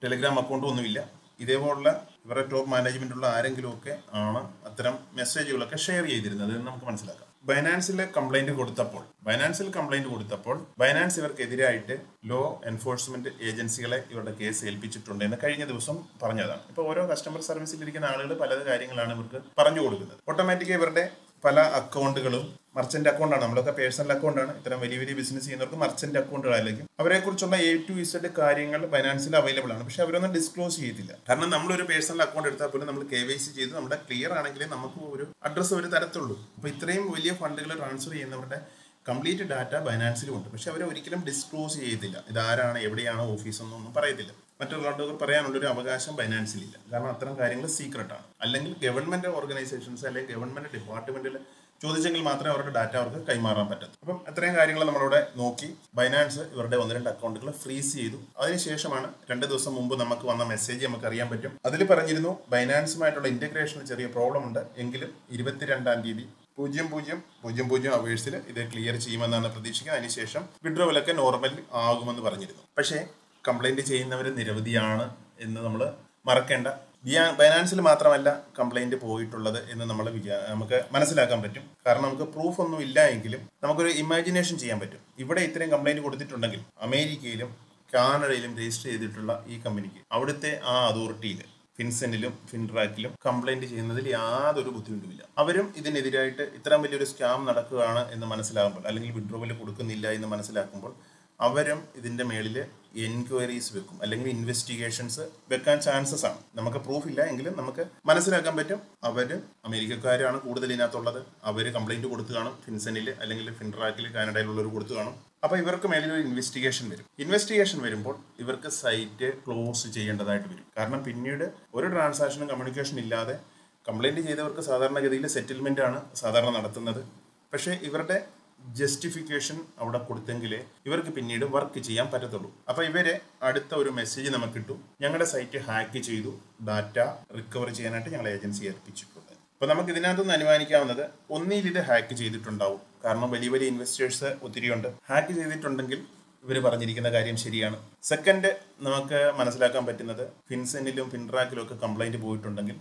ടെലിഗ്രാം അക്കൗണ്ടോ ഒന്നുമില്ല. ഇതേപോലുള്ള ഇവരുടെ ടോപ്പ് മാനേജ്മെന്റുള്ള ആരെങ്കിലുമൊക്കെ ആണ് അത്തരം മെസ്സേജുകളൊക്കെ ഷെയർ ചെയ്തിരുന്നത് എന്ന് നമുക്ക് മനസ്സിലാക്കാം. ബൈനാൻസിൽ കംപ്ലൈന്റ് കൊടുത്തപ്പോൾ ബൈനാൻസിൽ കംപ്ലൈന്റ് കൊടുത്തപ്പോൾ ബൈനാൻസ് ഇവർക്കെതിരായിട്ട് ലോ എൻഫോഴ്സ്മെന്റ് ഏജൻസികളെ ഇവരുടെ കേസ് ഏൽപ്പിച്ചിട്ടുണ്ട് എന്ന് കഴിഞ്ഞ ദിവസം പറഞ്ഞതാണ്. ഇപ്പോൾ ഓരോ കസ്റ്റമർ സർവീസിൽ ഇരിക്കുന്ന ആളുകൾ പല കാര്യങ്ങളാണ് ഇവർക്ക് പറഞ്ഞു കൊടുക്കുന്നത്. ഓട്ടോമാറ്റിക്കായി ഇവരുടെ പല അക്കൗണ്ടുകളും മർച്ചന്റ് അക്കൗണ്ടാണ് നമ്മളൊക്കെ പേഴ്സണൽ അക്കൗണ്ടാണ് ഇത്തരം വലിയ വലിയ ബിസിനസ് ചെയ്യുന്നവർക്ക് മർച്ചന്റ് അക്കൗണ്ടുകളായിരിക്കും അവരെ കുറിച്ചുള്ള എ ടു ഇസഡ് കാര്യങ്ങൾ ഫൈനാൻസിൽ അവൈലബിൾ ആണ്. പക്ഷെ അവരൊന്നും ഡിസ്ക്ലോസ് ചെയ്തില്ല കാരണം നമ്മളൊരു പേഴ്സണൽ അക്കൗണ്ട് എടുത്താൽ പോലും നമ്മൾ കെ വൈ സി ചെയ്ത് നമ്മുടെ ക്ലിയർ ആണെങ്കിലേ നമുക്ക് ഒരു അഡ്രസ്സ് ഒരു തരത്തുള്ളൂ. അപ്പോൾ ഇത്രയും വലിയ ഫണ്ടുകൾ ട്രാൻസ്ഫർ ചെയ്യുന്നവരുടെ കംപ്ലീറ്റ് ഡാറ്റ ബൈനാൻസിലും ഉണ്ട്. പക്ഷെ അവർ ഒരിക്കലും ഡിസ്ക്ലോസ് ചെയ്തില്ല ഇതാരാണ് എവിടെയാണ് ഓഫീസ് എന്നൊന്നും പറയത്തില്ല. മറ്റുള്ളവർക്ക് പറയാനുള്ളൊരു അവകാശം ബൈനാൻസിലില്ല കാരണം അത്തരം കാര്യങ്ങൾ സീക്രട്ടാണ് അല്ലെങ്കിൽ ഗവൺമെന്റ് ഓർഗനൈസേഷൻസ് അല്ലെങ്കിൽ ഗവൺമെന്റ് ഡിപ്പാർട്ട്മെന്റിൽ ചോദിച്ചെങ്കിൽ മാത്രമേ അവരുടെ ഡാറ്റ അവർക്ക് കൈമാറാൻ പറ്റൂ അപ്പം അത്രയും കാര്യങ്ങൾ നമ്മളിവിടെ നോക്കി. ബൈനാൻസ് ഇവരുടെ ഒന്ന് രണ്ട് അക്കൗണ്ടുകൾ ഫ്രീസ് ചെയ്തു. അതിനുശേഷമാണ് രണ്ട് ദിവസം മുമ്പ് നമുക്ക് വന്ന മെസ്സേജ് നമുക്ക് അറിയാൻ പറ്റും. അതിൽ പറഞ്ഞിരുന്നു ബൈനാൻസുമായിട്ടുള്ള ഇന്റഗ്രേഷനിൽ ചെറിയ പ്രോബ്ലം ഉണ്ട്. എങ്കിലും ഇരുപത്തിരണ്ടാം തീയതി പൂജ്യം പൂജ്യം പൂജ്യം പൂജ്യം അവേഴ്സിൽ ഇത് ക്ലിയർ ചെയ്യുമെന്നാണ് പ്രതീക്ഷിക്കുന്നത്. അതിനുശേഷം വിഡ്രോവലൊക്കെ നോർമൽ ആകുമെന്ന് പറഞ്ഞിരുന്നു. പക്ഷേ കംപ്ലൈന്റ് ചെയ്യുന്നവർ നിരവധിയാണ് എന്ന് നമ്മൾ മറക്കേണ്ട ബിയാ- ബൈനാൻസിൽ മാത്രമല്ല കംപ്ലൈന്റ് പോയിട്ടുള്ളത് എന്ന് നമ്മൾ വിചാ- നമുക്ക് മനസ്സിലാക്കാൻ പറ്റും. കാരണം നമുക്ക് പ്രൂഫ് ഒന്നും ഇല്ല എങ്കിലും നമുക്കൊരു ഇമാജിനേഷൻ ചെയ്യാൻ പറ്റും. ഇവിടെ ഇത്രയും കംപ്ലൈന്റ് കൊടുത്തിട്ടുണ്ടെങ്കിൽ അമേരിക്കയിലും കാനഡയിലും രജിസ്റ്റർ ചെയ്തിട്ടുള്ള ഈ കമ്പനിക്ക് അവിടുത്തെ ആ അതോറിറ്റിയിൽ ഫിൻസെനിലും ഫിൻട്രാക്കിലും കംപ്ലൈന്റ് ചെയ്യുന്നതിൽ യാതൊരു ബുദ്ധിമുട്ടുമില്ല. അവരും ഇതിനെതിരായിട്ട് ഇത്രയും വലിയൊരു സ്കാം നടക്കുകയാണ് എന്ന് മനസ്സിലാകുമ്പോൾ അല്ലെങ്കിൽ വിഡ്രോവൽ കൊടുക്കുന്നില്ല എന്ന് മനസ്സിലാക്കുമ്പോൾ അവരും ഇതിന്റെ മേളിൽ എൻക്വയറീസ് വെക്കും. അല്ലെങ്കിൽ ഇൻവെസ്റ്റിഗേഷൻസ് വെക്കാൻ ചാൻസസ് ആണ്. നമുക്ക് പ്രൂഫ് ഇല്ല എങ്കിലും നമുക്ക് മനസ്സിലാക്കാൻ പറ്റും. അവർ അമേരിക്കക്കാരാണ് കൂടുതൽ ഇതിനകത്തുള്ളത്. അവർ കംപ്ലൈന്റ് കൊടുത്തു കാണും. ഫിൻസനിൽ അല്ലെങ്കിൽ ഫിൻട്രാക്കിൽ കാനഡയിലുള്ളവർ കൊടുത്തു കാണും. അപ്പോൾ ഇവർക്ക് മേലിൽ ഒരു ഇൻവെസ്റ്റിഗേഷൻ വരും. ഇൻവെസ്റ്റിഗേഷൻ വരുമ്പോൾ ഇവർക്ക് സൈറ്റ് ക്ലോസ് ചെയ്യേണ്ടതായിട്ട് വരും. കാരണം പിന്നീട് ഒരു ട്രാൻസാക്ഷനും കമ്മ്യൂണിക്കേഷൻ ഇല്ലാതെ കംപ്ലൈന്റ് ചെയ്തവർക്ക് സാധാരണഗതിയിൽ സെറ്റിൽമെന്റ് ആണ് സാധാരണ നടത്തുന്നത്. പക്ഷേ ഇവരുടെ ജസ്റ്റിഫിക്കേഷൻ അവിടെ കൊടുത്തെങ്കിലേ ഇവർക്ക് പിന്നീട് വർക്ക് ചെയ്യാൻ പറ്റത്തുള്ളൂ. അപ്പൊ ഇവരെ അടുത്ത ഒരു മെസ്സേജ് നമുക്ക് കിട്ടും ഞങ്ങളുടെ സൈറ്റ് ഹാക്ക് ചെയ്തു. ഡാറ്റ റിക്കവർ ചെയ്യാനായിട്ട് ഞങ്ങൾ ഏജൻസി ഏൽപ്പിച്ചിട്ടുണ്ട്. അപ്പൊ നമുക്ക് ഇതിനകത്തുനിന്ന് അനുമാനിക്കാവുന്നത് ഒന്നിൽ ഇത് ഹാക്ക് ചെയ്തിട്ടുണ്ടാവും. കാരണം വലിയ വലിയ ഇൻവെസ്റ്റേഴ്സ് ഒത്തിരിയുണ്ട് ഹാക്ക് ചെയ്തിട്ടുണ്ടെങ്കിൽ ഇവർ പറഞ്ഞിരിക്കുന്ന കാര്യം ശരിയാണ്. സെക്കൻഡ് നമുക്ക് മനസ്സിലാക്കാൻ പറ്റുന്നത് ഫിൻസെനിലും ഫിൻട്രാക്കിലും ഒക്കെ കംപ്ലൈന്റ് പോയിട്ടുണ്ടെങ്കിൽ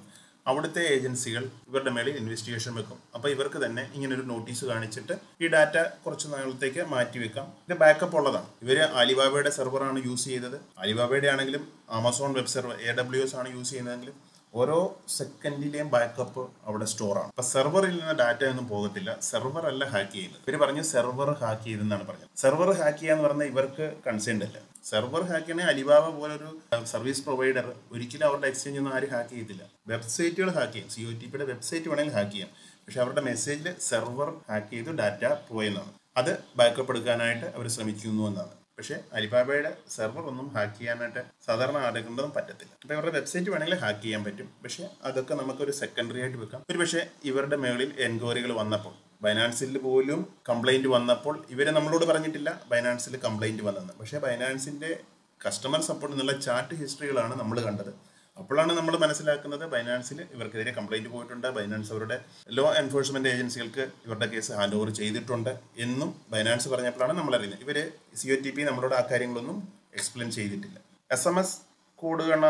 അവിടുത്തെ ഏജൻസികൾ ഇവരുടെ മേളിൽ ഇൻവെസ്റ്റിഗേഷൻ വെക്കും. അപ്പോൾ ഇവർക്ക് തന്നെ ഇങ്ങനെ ഒരു നോട്ടീസ് കാണിച്ചിട്ട് ഈ ഡാറ്റ കുറച്ച് നാളത്തേക്ക് മാറ്റി വെക്കാം. ഇതിന്റെ ബാക്കപ്പ് ഉള്ളതാണ്. ഇവർ അലിബാബയുടെ സെർവറാണ് യൂസ് ചെയ്തത്. അലിബാബയുടെ ആണെങ്കിലും Amazon web server A W S ആണ് യൂസ് ചെയ്യുന്നതെങ്കിലും ഓരോ സെക്കൻഡിലെയും ബാക്കപ്പ് അവിടെ സ്റ്റോർ ആണ്. അപ്പൊ സെർവറിൽ നിന്ന് ഡാറ്റ ഒന്നും പോകത്തില്ല. സെർവർ അല്ല ഹാക്ക് ചെയ്യുന്നത്. ഇവർ പറഞ്ഞു സെർവർ ഹാക്ക് ചെയ്തെന്നാണ് പറഞ്ഞത്. സെർവർ ഹാക്ക് ചെയ്യാന്ന് പറഞ്ഞാൽ ഇവർക്ക് കൺസേൺ അല്ല. സെർവർ ഹാക്ക് ചെയ്യണേ അലിബാബ പോലൊരു സർവീസ് പ്രൊവൈഡർ ഒരിക്കലും അവരുടെ എക്സ്ചേഞ്ച് ഒന്നും ആരും ഹാക്ക് ചെയ്തില്ല വെബ്സൈറ്റുകൾ ഹാക്ക് ചെയ്യും. സി ഒ ടി പിയുടെ വെബ്സൈറ്റ് വേണമെങ്കിൽ ഹാക്ക് ചെയ്യാം. പക്ഷെ അവരുടെ മെസ്സേജിൽ സെർവർ ഹാക്ക് ചെയ്തു ഡാറ്റ പോയെന്നാണ്. അത് ബാക്കപ്പ് എടുക്കാനായിട്ട് അവർ ശ്രമിക്കുന്നു എന്നാണ്. പക്ഷേ അലിബാബയുടെ സെർവർ ഒന്നും ഹാക്ക് ചെയ്യാനായിട്ട് സാധാരണ ആരെക്കൊണ്ടൊന്നും പറ്റത്തില്ല. അപ്പോൾ ഇവരുടെ വെബ്സൈറ്റ് വേണമെങ്കിൽ ഹാക്ക് ചെയ്യാൻ പറ്റും. പക്ഷേ അതൊക്കെ നമുക്കൊരു സെക്കൻഡറി ആയിട്ട് വെക്കാം. ഒരു പക്ഷേ ഇവരുടെ മേളിൽ എൻക്വയറികൾ വന്നപ്പോൾ ബൈനാൻസിൽ പോലും കംപ്ലൈന്റ് വന്നപ്പോൾ ഇവരെ നമ്മളോട് പറഞ്ഞിട്ടില്ല ബൈനാൻസിൽ കംപ്ലൈന്റ് വന്നെന്ന്. പക്ഷേ ബൈനാൻസിന്റെ കസ്റ്റമർ സപ്പോർട്ട് എന്നുള്ള ചാറ്റ് ഹിസ്റ്ററികളാണ് നമ്മൾ കണ്ടത്. അപ്പോഴാണ് നമ്മൾ മനസ്സിലാക്കുന്നത് ബൈനാൻസിൽ ഇവർക്കെതിരെ കംപ്ലൈന്റ് പോയിട്ടുണ്ട്. ബൈനാൻസ് അവരുടെ ലോ എൻഫോഴ്സ്മെന്റ് ഏജൻസികൾക്ക് ഇവരുടെ കേസ് ഹാൻഡ് ഓവർ ചെയ്തിട്ടുണ്ട് എന്നും ബൈനാൻസ് പറഞ്ഞപ്പോഴാണ് നമ്മൾ അറിയുന്നത്. ഇവർ സി ഒ ടി പി നമ്മളോട് ആ കാര്യങ്ങളൊന്നും എക്സ്പ്ലെയിൻ ചെയ്തിട്ടില്ല. എസ് എം എസ് കോഡുകൾ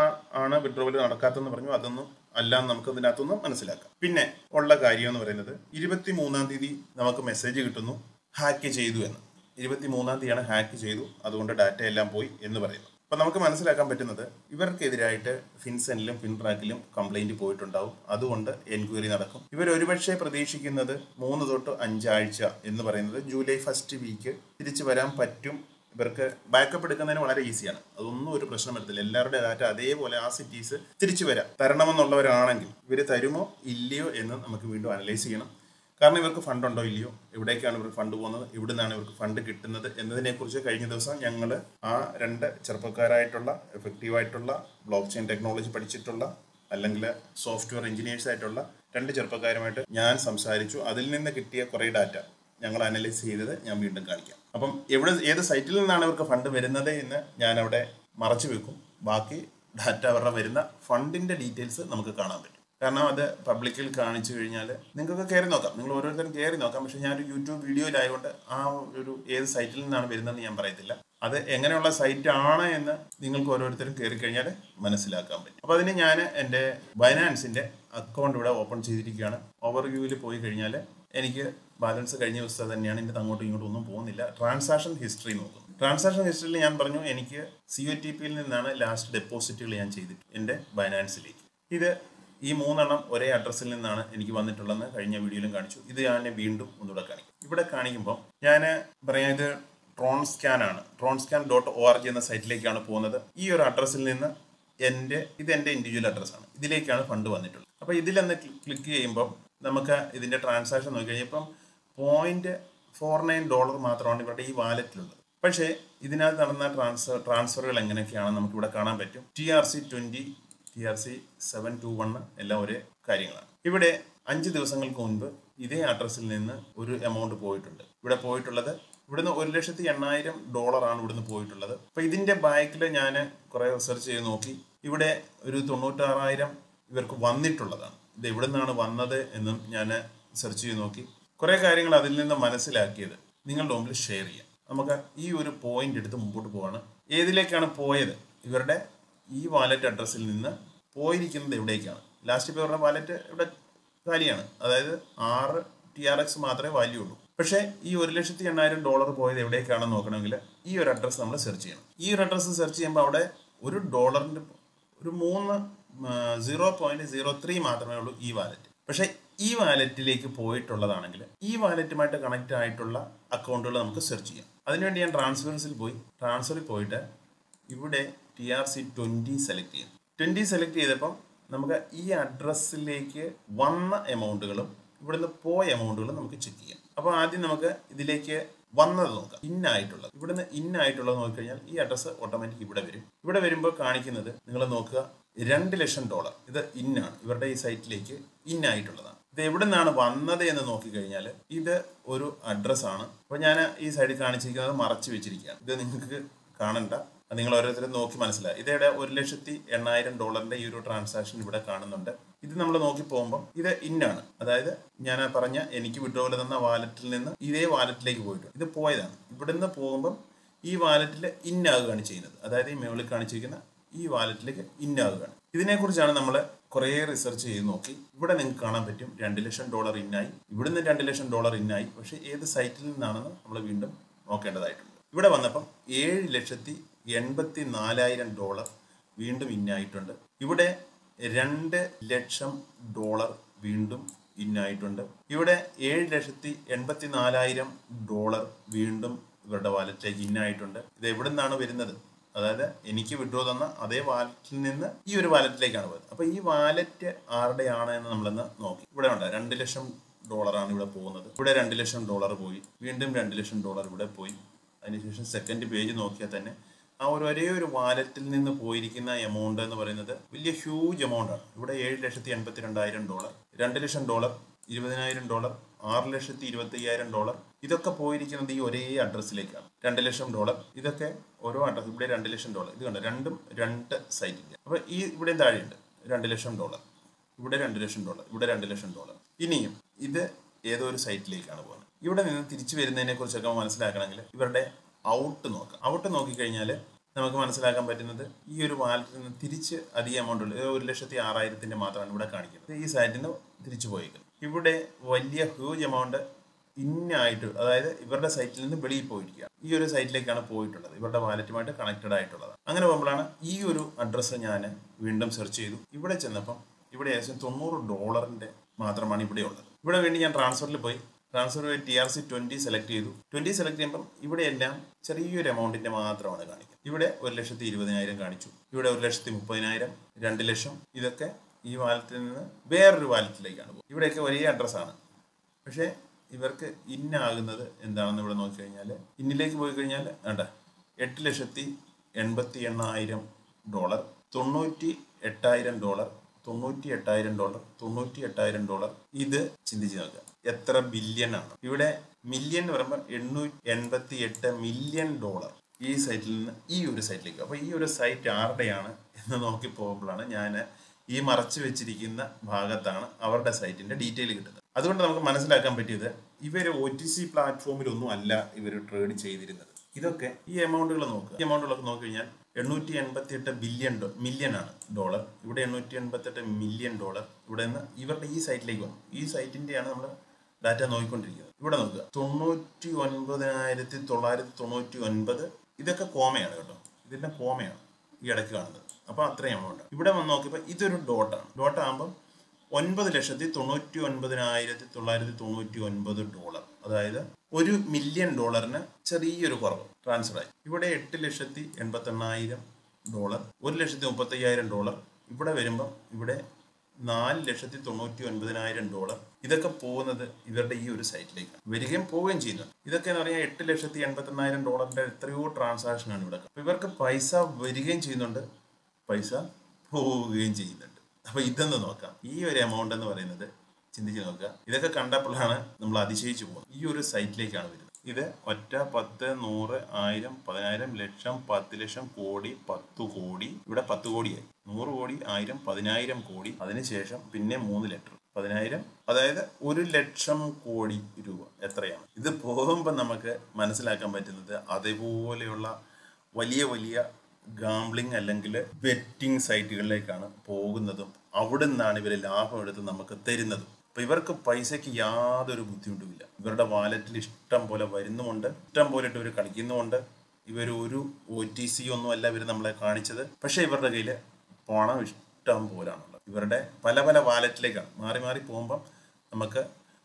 ആണ് വിഡ്രോവൽ നടക്കാത്തതെന്ന് പറഞ്ഞു. അതൊന്നും അല്ലാന്ന് നമുക്ക് ഇതിനകത്തൊന്നും മനസ്സിലാക്കാം. പിന്നെ ഉള്ള കാര്യം എന്ന് പറയുന്നത് ഇരുപത്തി മൂന്നാം തീയതി നമുക്ക് മെസ്സേജ് കിട്ടുന്നു. ഹാക്ക് ചെയ്തു എന്ന്. ഇരുപത്തി മൂന്നാം തീയതിയാണ് ഹാക്ക് ചെയ്തു. അതുകൊണ്ട് ഡാറ്റ എല്ലാം പോയി എന്ന് പറയുന്നു. അപ്പൊ നമുക്ക് മനസ്സിലാക്കാൻ പറ്റുന്നത് ഇവർക്കെതിരായിട്ട് ഫിൻസെനിലും ഫിൻട്രാക്കിലും കംപ്ലൈന്റ് പോയിട്ടുണ്ടാവും. അതുകൊണ്ട് എൻക്വയറി നടക്കും. ഇവർ ഒരുപക്ഷെ പ്രതീക്ഷിക്കുന്നത് മൂന്ന് തൊട്ട് അഞ്ചാഴ്ച എന്ന് പറയുന്നത് ജൂലൈ ഫസ്റ്റ് വീക്ക് തിരിച്ചു വരാൻ പറ്റും. ഇവർക്ക് ബാക്കപ്പ് എടുക്കുന്നതിന് വളരെ ഈസിയാണ് അതൊന്നും ഒരു പ്രശ്നം വരത്തില്ല. എല്ലാവരുടെ ഡാറ്റ അതേപോലെ ആ സിറ്റീസ് തിരിച്ചു വരാം. തരണമെന്നുള്ളവരാണെങ്കിൽ ഇവർ തരുമോ ഇല്ലയോ എന്ന് നമുക്ക് വീണ്ടും അനലൈസ് ചെയ്യണം. കാരണം ഇവർക്ക് ഫണ്ട് ഉണ്ടോ ഇല്ലയോ? എവിടേക്കാണ് ഇവർക്ക് ഫണ്ട് പോകുന്നത്? എവിടെ നിന്നാണ് ഇവർക്ക് ഫണ്ട് കിട്ടുന്നത്? എന്നതിനെക്കുറിച്ച് കഴിഞ്ഞ ദിവസം ഞങ്ങൾ ആ രണ്ട് ചെറുപ്പക്കാരായിട്ടുള്ള എഫക്റ്റീവായിട്ടുള്ള ബ്ലോക്ക് ചെയിൻ ടെക്നോളജി പഠിച്ചിട്ടുള്ള അല്ലെങ്കിൽ സോഫ്റ്റ്വെയർ എഞ്ചിനീയേഴ്സ് ആയിട്ടുള്ള രണ്ട് ചെറുപ്പക്കാരുമായിട്ട് ഞാൻ സംസാരിച്ചു. അതിൽ നിന്ന് കിട്ടിയ കുറേ ഡാറ്റ ഞങ്ങൾ അനലൈസ് ചെയ്തത് ഞാൻ വീണ്ടും കാണിക്കാം. അപ്പം എവിടെ ഏത് സൈറ്റിൽ നിന്നാണ് ഇവർക്ക് ഫണ്ട് വരുന്നത് എന്ന് ഞാൻ അവിടെ മറച്ചു വെക്കും. ബാക്കി ഡാറ്റ അവരുടെ വരുന്ന ഫണ്ടിന്റെ ഡീറ്റെയിൽസ് നമുക്ക് കാണാൻ പറ്റും. കാരണം അത് പബ്ലിക്കിൽ കാണിച്ചു കഴിഞ്ഞാൽ നിങ്ങൾക്ക് കയറി നോക്കാം. നിങ്ങൾ ഓരോരുത്തരും കയറി നോക്കാം. പക്ഷെ ഞാൻ ഒരു യൂട്യൂബ് വീഡിയോയിലായതുകൊണ്ട് ആ ഒരു ഏത് സൈറ്റിൽ നിന്നാണ് വരുന്നതെന്ന് ഞാൻ പറയത്തില്ല. അത് എങ്ങനെയുള്ള സൈറ്റ് ആണ് എന്ന് നിങ്ങൾക്ക് ഓരോരുത്തരും കയറി കഴിഞ്ഞാൽ മനസ്സിലാക്കാൻ പറ്റും. അപ്പോൾ അതിന് ഞാൻ എന്റെ ബൈനാൻസിന്റെ അക്കൗണ്ട് ഇവിടെ ഓപ്പൺ ചെയ്തിരിക്കുകയാണ്. ഓവർ വ്യൂവിൽ പോയി കഴിഞ്ഞാൽ എനിക്ക് ബാലൻസ് കഴിഞ്ഞ ദിവസത്തെ തന്നെയാണ്. എന്റെ അങ്ങോട്ടും ഇങ്ങോട്ടും ഒന്നും പോകുന്നില്ല. ട്രാൻസാക്ഷൻ ഹിസ്റ്ററി നോക്കും ട്രാൻസാക്ഷൻ ഹിസ്റ്ററിയിൽ ഞാൻ പറഞ്ഞു എനിക്ക് സി ഒ ടി പിയിൽ നിന്നാണ് ലാസ്റ്റ് ഡെപ്പോസിറ്റുകൾ ഞാൻ ചെയ്തിട്ട് എന്റെ ബൈനാൻസിലേക്ക് ഇത് ഈ മൂന്നെണ്ണം ഒരേ അഡ്രസ്സിൽ നിന്നാണ് എനിക്ക് വന്നിട്ടുള്ളതെന്ന് കഴിഞ്ഞ വീഡിയോയിലും കാണിച്ചു. ഇത് ഞാൻ വീണ്ടും ഒന്നുകൂടെ കാണിക്കും. ഇവിടെ കാണിക്കുമ്പോൾ ഞാൻ പറയാം ഇത് ട്രോൺ സ്കാൻ ആണ്. Tron scan dot O R G എന്ന സൈറ്റിലേക്കാണ് പോകുന്നത്. ഈ ഒരു അഡ്രസ്സിൽ നിന്ന് എന്റെ ഇത് എന്റെ ഇൻഡിവിജ്വൽ അഡ്രസ്സാണ് ഇതിലേക്കാണ് ഫണ്ട് വന്നിട്ടുള്ളത്. അപ്പോൾ ഇതിലൊന്ന് ക്ലിക്ക് ചെയ്യുമ്പോൾ നമുക്ക് ഇതിന്റെ ട്രാൻസാക്ഷൻ നോക്കി കഴിഞ്ഞാൽ ഇപ്പം പോയിന്റ് ഫോർ നയൻ ഡോളർ മാത്രമാണ് ഇവരുടെ ഈ വാലറ്റിലുള്ളത് പക്ഷേ ഇതിനകത്ത് നടന്ന ട്രാൻസ്ഫർ ട്രാൻസ്ഫറുകൾ എങ്ങനെയൊക്കെയാണെന്ന് നമുക്കിവിടെ കാണാൻ പറ്റും. T R C twenty R C seven two one എല്ലാം ഒരേ കാര്യങ്ങളാണ്. ഇവിടെ അഞ്ച് ദിവസങ്ങൾക്ക് മുൻപ് ഇതേ അഡ്രസ്സിൽ നിന്ന് ഒരു എമൗണ്ട് പോയിട്ടുണ്ട്. ഇവിടെ പോയിട്ടുള്ളത് ഇവിടുന്ന് ഒരു ലക്ഷത്തി എണ്ണായിരം ഡോളറാണ് ഇവിടുന്ന് പോയിട്ടുള്ളത്. അപ്പോൾ ഇതിന്റെ ബാക്കിൽ ഞാൻ കുറേ റിസർച്ച് ചെയ്ത് നോക്കി. ഇവിടെ ഒരു തൊണ്ണൂറ്റാറായിരം ഇവർക്ക് വന്നിട്ടുള്ളതാണ്. ഇത് എവിടെ നിന്നാണ് വന്നത് എന്നും ഞാൻ സെർച്ച് ചെയ്ത് നോക്കി. കുറേ കാര്യങ്ങൾ അതിൽ നിന്ന് മനസ്സിലാക്കിയത് നിങ്ങളുടെ മുമ്പിൽ ഷെയർ ചെയ്യാം. നമുക്ക് ഈ ഒരു പോയിന്റ് എടുത്ത് മുമ്പോട്ട് പോവാണ്. ഏതിലേക്കാണ് പോയത്? ഇവരുടെ ഈ വാലറ്റ് അഡ്രസ്സിൽ നിന്ന് പോയിരിക്കുന്നത് എവിടേക്കാണ് ലാസ്റ്റ് ഇപ്പോൾ പറഞ്ഞ വാലറ്റ് ഇവിടെ കാര്യമാണ് അതായത് ആറ് ടി ആർ എക്സ് മാത്രമേ വാല്യൂ ഉള്ളൂ. പക്ഷേ ഈ ഒരു ലക്ഷത്തി എണ്ണായിരം ഡോളർ പോയത് എവിടേക്കാണെന്ന് നോക്കണമെങ്കിൽ ഈ ഒരു അഡ്രസ്സ് നമ്മൾ സെർച്ച് ചെയ്യണം. ഈ ഒരു അഡ്രസ്സ് സെർച്ച് ചെയ്യുമ്പോൾ അവിടെ ഒരു ഡോളറിന്റെ ഒരു മൂന്ന് സീറോ പോയിന്റ് സീറോ ത്രീ മാത്രമേ ഉള്ളൂ ഈ വാലറ്റ് പക്ഷേ ഈ വാലറ്റിലേക്ക് പോയിട്ടുള്ളതാണെങ്കിൽ ഈ വാലറ്റുമായിട്ട് കണക്റ്റ് ആയിട്ടുള്ള അക്കൗണ്ടുകൾ നമുക്ക് സെർച്ച് ചെയ്യാം. അതിനുവേണ്ടി ഞാൻ ട്രാൻസ്ഫറൻസിൽ പോയി. ട്രാൻസ്ഫറിൽ പോയിട്ട് ഇവിടെ T R C twenty select ചെയ്യാം ട്വന്റി സെലക്ട് ചെയ്തപ്പോൾ നമുക്ക് ഈ അഡ്രസ്സിലേക്ക് വന്ന എമൗണ്ടുകളും ഇവിടുന്ന് പോയ എമൗണ്ടുകളും നമുക്ക് ചെക്ക് ചെയ്യാം. അപ്പോൾ ആദ്യം നമുക്ക് ഇതിലേക്ക് വന്നത് നോക്കാം. ഇന്നായിട്ടുള്ളത് ഇവിടുന്ന് ഇന്നായിട്ടുള്ളത് നോക്കിക്കഴിഞ്ഞാൽ ഈ അഡ്രസ്സ് ഓട്ടോമാറ്റിക് ഇവിടെ വരും. ഇവിടെ വരുമ്പോൾ കാണിക്കുന്നത് നിങ്ങൾ നോക്കുക രണ്ട് ലക്ഷം ഡോളർ ഇത് ഇന്നാണ് ഇവരുടെ ഈ സൈറ്റിലേക്ക് ഇന്നായിട്ടുള്ളതാണ് ഇത് എവിടെ നിന്നാണ് വന്നത് എന്ന് നോക്കിക്കഴിഞ്ഞാൽ ഇത് ഒരു അഡ്രസ്സാണ് അപ്പോൾ ഞാൻ ഈ സൈഡിൽ കാണിച്ചിരിക്കുന്നത് മറച്ചു വെച്ചിരിക്കുകയാണ്. ഇത് നിങ്ങൾക്ക് കാണണ്ട. നിങ്ങൾ ഓരോരുത്തരും നോക്കി മനസ്സിലായി. ഇതേടെ ഒരു ലക്ഷത്തി എണ്ണായിരം ഡോളറിന്റെ ഈ ഒരു ട്രാൻസാക്ഷൻ ഇവിടെ കാണുന്നുണ്ട്. ഇത് നമ്മൾ നോക്കി പോകുമ്പോൾ ഇത് ഇന്നാണ് അതായത് ഞാൻ പറഞ്ഞ എനിക്ക് വിഡ്രോവൽ തന്ന വാലറ്റിൽ നിന്ന് ഇതേ വാലറ്റിലേക്ക് പോയിട്ടുണ്ട് ഇത് പോയതാണ്. ഇവിടുന്ന് പോകുമ്പം ഈ വാലറ്റിൽ ഇന്നാകുകയാണ് ചെയ്യുന്നത്. അതായത് ഈ മേളിൽ കാണിച്ചിരിക്കുന്ന ഈ വാലറ്റിലേക്ക് ഇന്നാകുകയാണ് ഇതിനെക്കുറിച്ചാണ് നമ്മൾ കുറേ റിസർച്ച് ചെയ്ത് നോക്കി. ഇവിടെ നിങ്ങൾക്ക് കാണാൻ പറ്റും രണ്ട് ലക്ഷം ഡോളർ ഇന്നായി ഇവിടുന്ന് രണ്ട് ലക്ഷം ഡോളർ ഇന്നായി പക്ഷേ ഏത് സൈറ്റിൽ നിന്നാണെന്ന് നമ്മൾ വീണ്ടും നോക്കേണ്ടതായിട്ടുണ്ട്. ഇവിടെ വന്നപ്പം ഏഴ് ലക്ഷത്തി എൺപത്തി നാലായിരം ഡോളർ വീണ്ടും ഇന്നായിട്ടുണ്ട്. ഇവിടെ രണ്ട് ലക്ഷം ഡോളർ വീണ്ടും ഇന്നായിട്ടുണ്ട്. ഇവിടെ ഏഴ് ലക്ഷത്തി എൺപത്തി നാലായിരം ഡോളർ വീണ്ടും ഇവരുടെ വാലറ്റിലേക്ക് ഇന്നായിട്ടുണ്ട്. ഇത് എവിടെ നിന്നാണ് വരുന്നത്? അതായത് എനിക്ക് വിഡ്രോ തന്ന അതേ വാലറ്റിൽ നിന്ന് ഈ ഒരു വാലറ്റിലേക്കാണ് പോയത്. അപ്പോൾ ഈ വാലറ്റ് ആരുടെയാണ് എന്ന് നമ്മളൊന്ന് നോക്കി. ഇവിടെ ഉണ്ട് രണ്ട് ലക്ഷം ഡോളറാണ് ഇവിടെ പോകുന്നത്. ഇവിടെ രണ്ട് ലക്ഷം ഡോളർ പോയി. വീണ്ടും രണ്ട് ലക്ഷം ഡോളർ ഇവിടെ പോയി. അതിനുശേഷം സെക്കൻഡ് പേജ് നോക്കിയാൽ തന്നെ ആ ഒരു ഒരേ ഒരു വാലറ്റിൽ നിന്ന് പോയിരിക്കുന്ന എമൗണ്ട് എന്ന് പറയുന്നത് വലിയ ഹ്യൂജ് എമൗണ്ട് ആണ്. ഇവിടെ ഏഴ് ലക്ഷത്തി എൺപത്തി രണ്ടായിരം ഡോളർ രണ്ട് ലക്ഷം ഡോളർ ഇരുപതിനായിരം ഡോളർ ആറ് ലക്ഷത്തി ഇരുപത്തി അയ്യായിരം ഡോളർ ഇതൊക്കെ പോയിരിക്കുന്നത് ഈ ഒരേ അഡ്രസ്സിലേക്കാണ് രണ്ട് ലക്ഷം ഡോളർ ഇതൊക്കെ ഓരോ അഡ്രസ് ഇവിടെ രണ്ട് ലക്ഷം ഡോളർ ഇത് കണ്ടോ? രണ്ടും രണ്ട് സൈറ്റിൽ അപ്പോൾ ഈ ഇവിടെയും താഴെയുണ്ട്. രണ്ട് ലക്ഷം ഡോളർ ഇവിടെ രണ്ട് ലക്ഷം ഡോളർ ഇവിടെ രണ്ട് ലക്ഷം ഡോളർ ഇനിയും ഇത് ഏതോ ഒരു സൈറ്റിലേക്കാണ് പോകുന്നത്. ഇവിടെ നിന്ന് തിരിച്ചു വരുന്നതിനെ കുറിച്ചൊക്കെ മനസ്സിലാക്കണമെങ്കിൽ ഇവരുടെ ഔട്ട് നോക്കാം. ഔട്ട് നോക്കിക്കഴിഞ്ഞാൽ നമുക്ക് മനസ്സിലാക്കാൻ പറ്റുന്നത് ഈ ഒരു വാലറ്റിൽ നിന്ന് തിരിച്ച് അധിക എമൗണ്ട് ഉള്ളത് ഒരു ലക്ഷത്തി ആറായിരത്തിന്റെ മാത്രമാണ് ഇവിടെ കാണിക്കുന്നത്. ഈ സൈറ്റിൽ നിന്ന് തിരിച്ചു പോയിരിക്കുന്നത് ഇവിടെ വലിയ ഹ്യൂജ് എമൗണ്ട് ഇന്നായിട്ട് അതായത് ഇവരുടെ സൈറ്റിൽ നിന്ന് വെളിയിൽ പോയിരിക്കുക ഈ ഒരു സൈറ്റിലേക്കാണ് പോയിട്ടുള്ളത്. ഇവരുടെ വാലറ്റുമായിട്ട് കണക്റ്റഡ് ആയിട്ടുള്ളത്. അങ്ങനെ പോകുമ്പോഴാണ് ഈ ഒരു അഡ്രസ്സ് ഞാൻ വീണ്ടും സെർച്ച് ചെയ്തു. ഇവിടെ ചെന്നപ്പം ഇവിടെ ഏകദേശം തൊണ്ണൂറ് ഡോളറിന്റെ മാത്രമാണ് ഇവിടെ ഉള്ളത്. ഇവിടെ വേണ്ടി ഞാൻ ട്രാൻസ്ഫറിൽ പോയി. Transfer T R C twenty select ചെയ്തു. ട്വന്റി സെലക്ട് ചെയ്യുമ്പം ഇവിടെ എല്ലാം ചെറിയൊരു എമൗണ്ടിന്റെ മാത്രമാണ് കാണിക്കുന്നത്. ഇവിടെ ഒരു ലക്ഷത്തി ഇരുപതിനായിരം കാണിച്ചു. ഇവിടെ ഒരു ലക്ഷത്തി മുപ്പതിനായിരം രണ്ട് ലക്ഷം. ഇതൊക്കെ ഈ വാലറ്റിൽ നിന്ന് വേറൊരു വാലറ്റിലേക്കാണ് പോകുന്നത്. ഇവിടെയൊക്കെ ഒരേ അഡ്രസ്സാണ് പക്ഷേ ഇവർക്ക് ഇന്നാകുന്നത് എന്താണെന്ന് ഇവിടെ നോക്കി കഴിഞ്ഞാൽ ഇന്നിലേക്ക് പോയി കഴിഞ്ഞാൽ വേണ്ട എട്ട് ലക്ഷത്തി എൺപത്തി എണ്ണായിരം ഡോളർ തൊണ്ണൂറ്റി എട്ടായിരം ഡോളർ തൊണ്ണൂറ്റി എട്ടായിരം ഡോളർ തൊണ്ണൂറ്റി എട്ടായിരം ഡോളർ ഇത് ചിന്തിച്ച് നോക്കുക. എത്ര ബില്യൺ ആണ്. ഇവിടെ മില്യൺ എന്ന് പറയുമ്പോൾ എണ്ണൂറ്റി എൺപത്തി എട്ട് മില്യൺ ഡോളർ ഈ സൈറ്റിൽ നിന്ന് ഈ ഒരു സൈറ്റിലേക്ക്. അപ്പോൾ ഈ ഒരു സൈറ്റ് ആരുടെയാണ് എന്ന് നോക്കി പോകുമ്പോഴാണ് ഞാൻ ഈ മറച്ചു വെച്ചിരിക്കുന്ന ഭാഗത്താണ് അവരുടെ സൈറ്റിന്റെ ഡീറ്റെയിൽ കിട്ടുന്നത്. അതുകൊണ്ട് നമുക്ക് മനസ്സിലാക്കാൻ പറ്റിയത് ഇവർ ഒ ടി സി പ്ലാറ്റ്ഫോമിലൊന്നും അല്ല ഇവർ ട്രേഡ് ചെയ്തിരുന്നത്. ഇതൊക്കെ ഈ എമൗണ്ടുകൾ നോക്കുക ഈ എമൗണ്ടുകളൊക്കെ നോക്കിക്കഴിഞ്ഞാൽ എണ്ണൂറ്റി എൺപത്തി എട്ട് ബില്യൺ മില്യൺ ആണ് ഡോളർ ഇവിടെ എണ്ണൂറ്റി എൺപത്തി എട്ട് മില്യൺ ഡോളർ ഇവിടെ നിന്ന് ഇവരുടെ ഈ സൈറ്റിലേക്ക് വന്നു. ഈ സൈറ്റിന്റെയാണ് നമ്മൾ ഡാറ്റ നോക്കിക്കൊണ്ടിരിക്കുന്നത്. ഇവിടെ നോക്കുക തൊണ്ണൂറ്റി ഒൻപതിനായിരത്തി തൊള്ളായിരത്തി തൊണ്ണൂറ്റി ഒൻപത് ഇതൊക്കെ കോമയാണ് കേട്ടോ. ഇതിന്റെ കോമയാണ് ഈ ഇടയ്ക്ക് കാണുന്നത്. അപ്പോൾ അത്രയും എമൗണ്ട് ഇവിടെ വന്ന് നോക്കിയപ്പോൾ ഇതൊരു ഡോട്ടാണ് ഡോട്ട് ആകുമ്പോൾ ഒൻപത് ലക്ഷത്തി തൊണ്ണൂറ്റി ഒൻപതിനായിരത്തി തൊള്ളായിരത്തി തൊണ്ണൂറ്റി ഒൻപത് ഡോളർ അതായത് ഒരു മില്യൺ ഡോളറിന് ചെറിയൊരു കുറവ് ട്രാൻസ്ഫർ ആയി. ഇവിടെ എട്ട് ലക്ഷത്തി എൺപത്തെണ്ണായിരം ഡോളർ ഒരു ലക്ഷത്തി മുപ്പത്തയ്യായിരം ഡോളർ ഇവിടെ വരുമ്പം ഇവിടെ നാല് ലക്ഷത്തി തൊണ്ണൂറ്റി ഒൻപതിനായിരം ഡോളർ. ഇതൊക്കെ പോകുന്നത് ഇവരുടെ ഈ ഒരു സൈറ്റിലേക്ക്. വരികയും പോവുകയും ചെയ്യുന്നു. ഇതൊക്കെ എന്ന് പറഞ്ഞാൽ എട്ട് ലക്ഷത്തി എൺപത്തി എണ്ണായിരം ഡോളറിന്റെ എത്രയോ ട്രാൻസാക്ഷൻ ആണ് ഇവിടെ അപ്പൊ ഇവർക്ക് പൈസ വരികയും ചെയ്യുന്നുണ്ട്. പൈസ പോവുകയും ചെയ്യുന്നുണ്ട്. അപ്പൊ ഇതെന്ന് നോക്കാം. ഈ ഒരു എമൗണ്ട് എന്ന് പറയുന്നത് ചിന്തിച്ച് നോക്കുക. ഇതൊക്കെ കണ്ടപ്പോഴാണ് നമ്മൾ അതിശയിച്ചു പോകുന്നത്. ഈ ഒരു സൈറ്റിലേക്കാണ് വരുന്നത്. ഇത് ഒറ്റ പത്ത് നൂറ് ആയിരം പതിനായിരം ലക്ഷം പത്ത് ലക്ഷം കോടി പത്ത് കോടി. ഇവിടെ പത്ത് കോടിയായി. നൂറ് കോടി ആയിരം പതിനായിരം കോടി. അതിനുശേഷം പിന്നെ മൂന്ന് ലെറ്റർ. പതിനായിരം അതായത് ഒരു ലക്ഷം കോടി രൂപ. എത്രയാണ്? ഇത് പോകുമ്പോൾ നമുക്ക് മനസ്സിലാക്കാൻ പറ്റുന്നത് അതേപോലെയുള്ള വലിയ വലിയ ഗാംബ്ലിംഗ് അല്ലെങ്കിൽ ബെറ്റിംഗ് സൈറ്റുകളിലേക്കാണ് പോകുന്നതും അവിടെ നിന്നാണ് ഇവർ ലാഭം എടുത്ത് നമുക്ക് തരുന്നതും. അപ്പൊ ഇവർക്ക് പൈസയ്ക്ക് യാതൊരു ബുദ്ധിമുട്ടുമില്ല. ഇവരുടെ വാലറ്റിൽ ഇഷ്ടം പോലെ വരുന്നുമുണ്ട്. ഇഷ്ടം പോലെ ഇട്ട് ഇവർ കളിക്കുന്നുമുണ്ട്. ഇവർ ഒരു ഒ ടി സി ഒന്നും അല്ല ഇവർ നമ്മളെ കാണിച്ചത്. പക്ഷേ ഇവരുടെ കയ്യിൽ പണം ഇഷ്ടം പോലാണുള്ളത്. ഇവരുടെ പല പല വാലറ്റിലേക്കാണ് മാറി മാറി പോകുമ്പം നമുക്ക്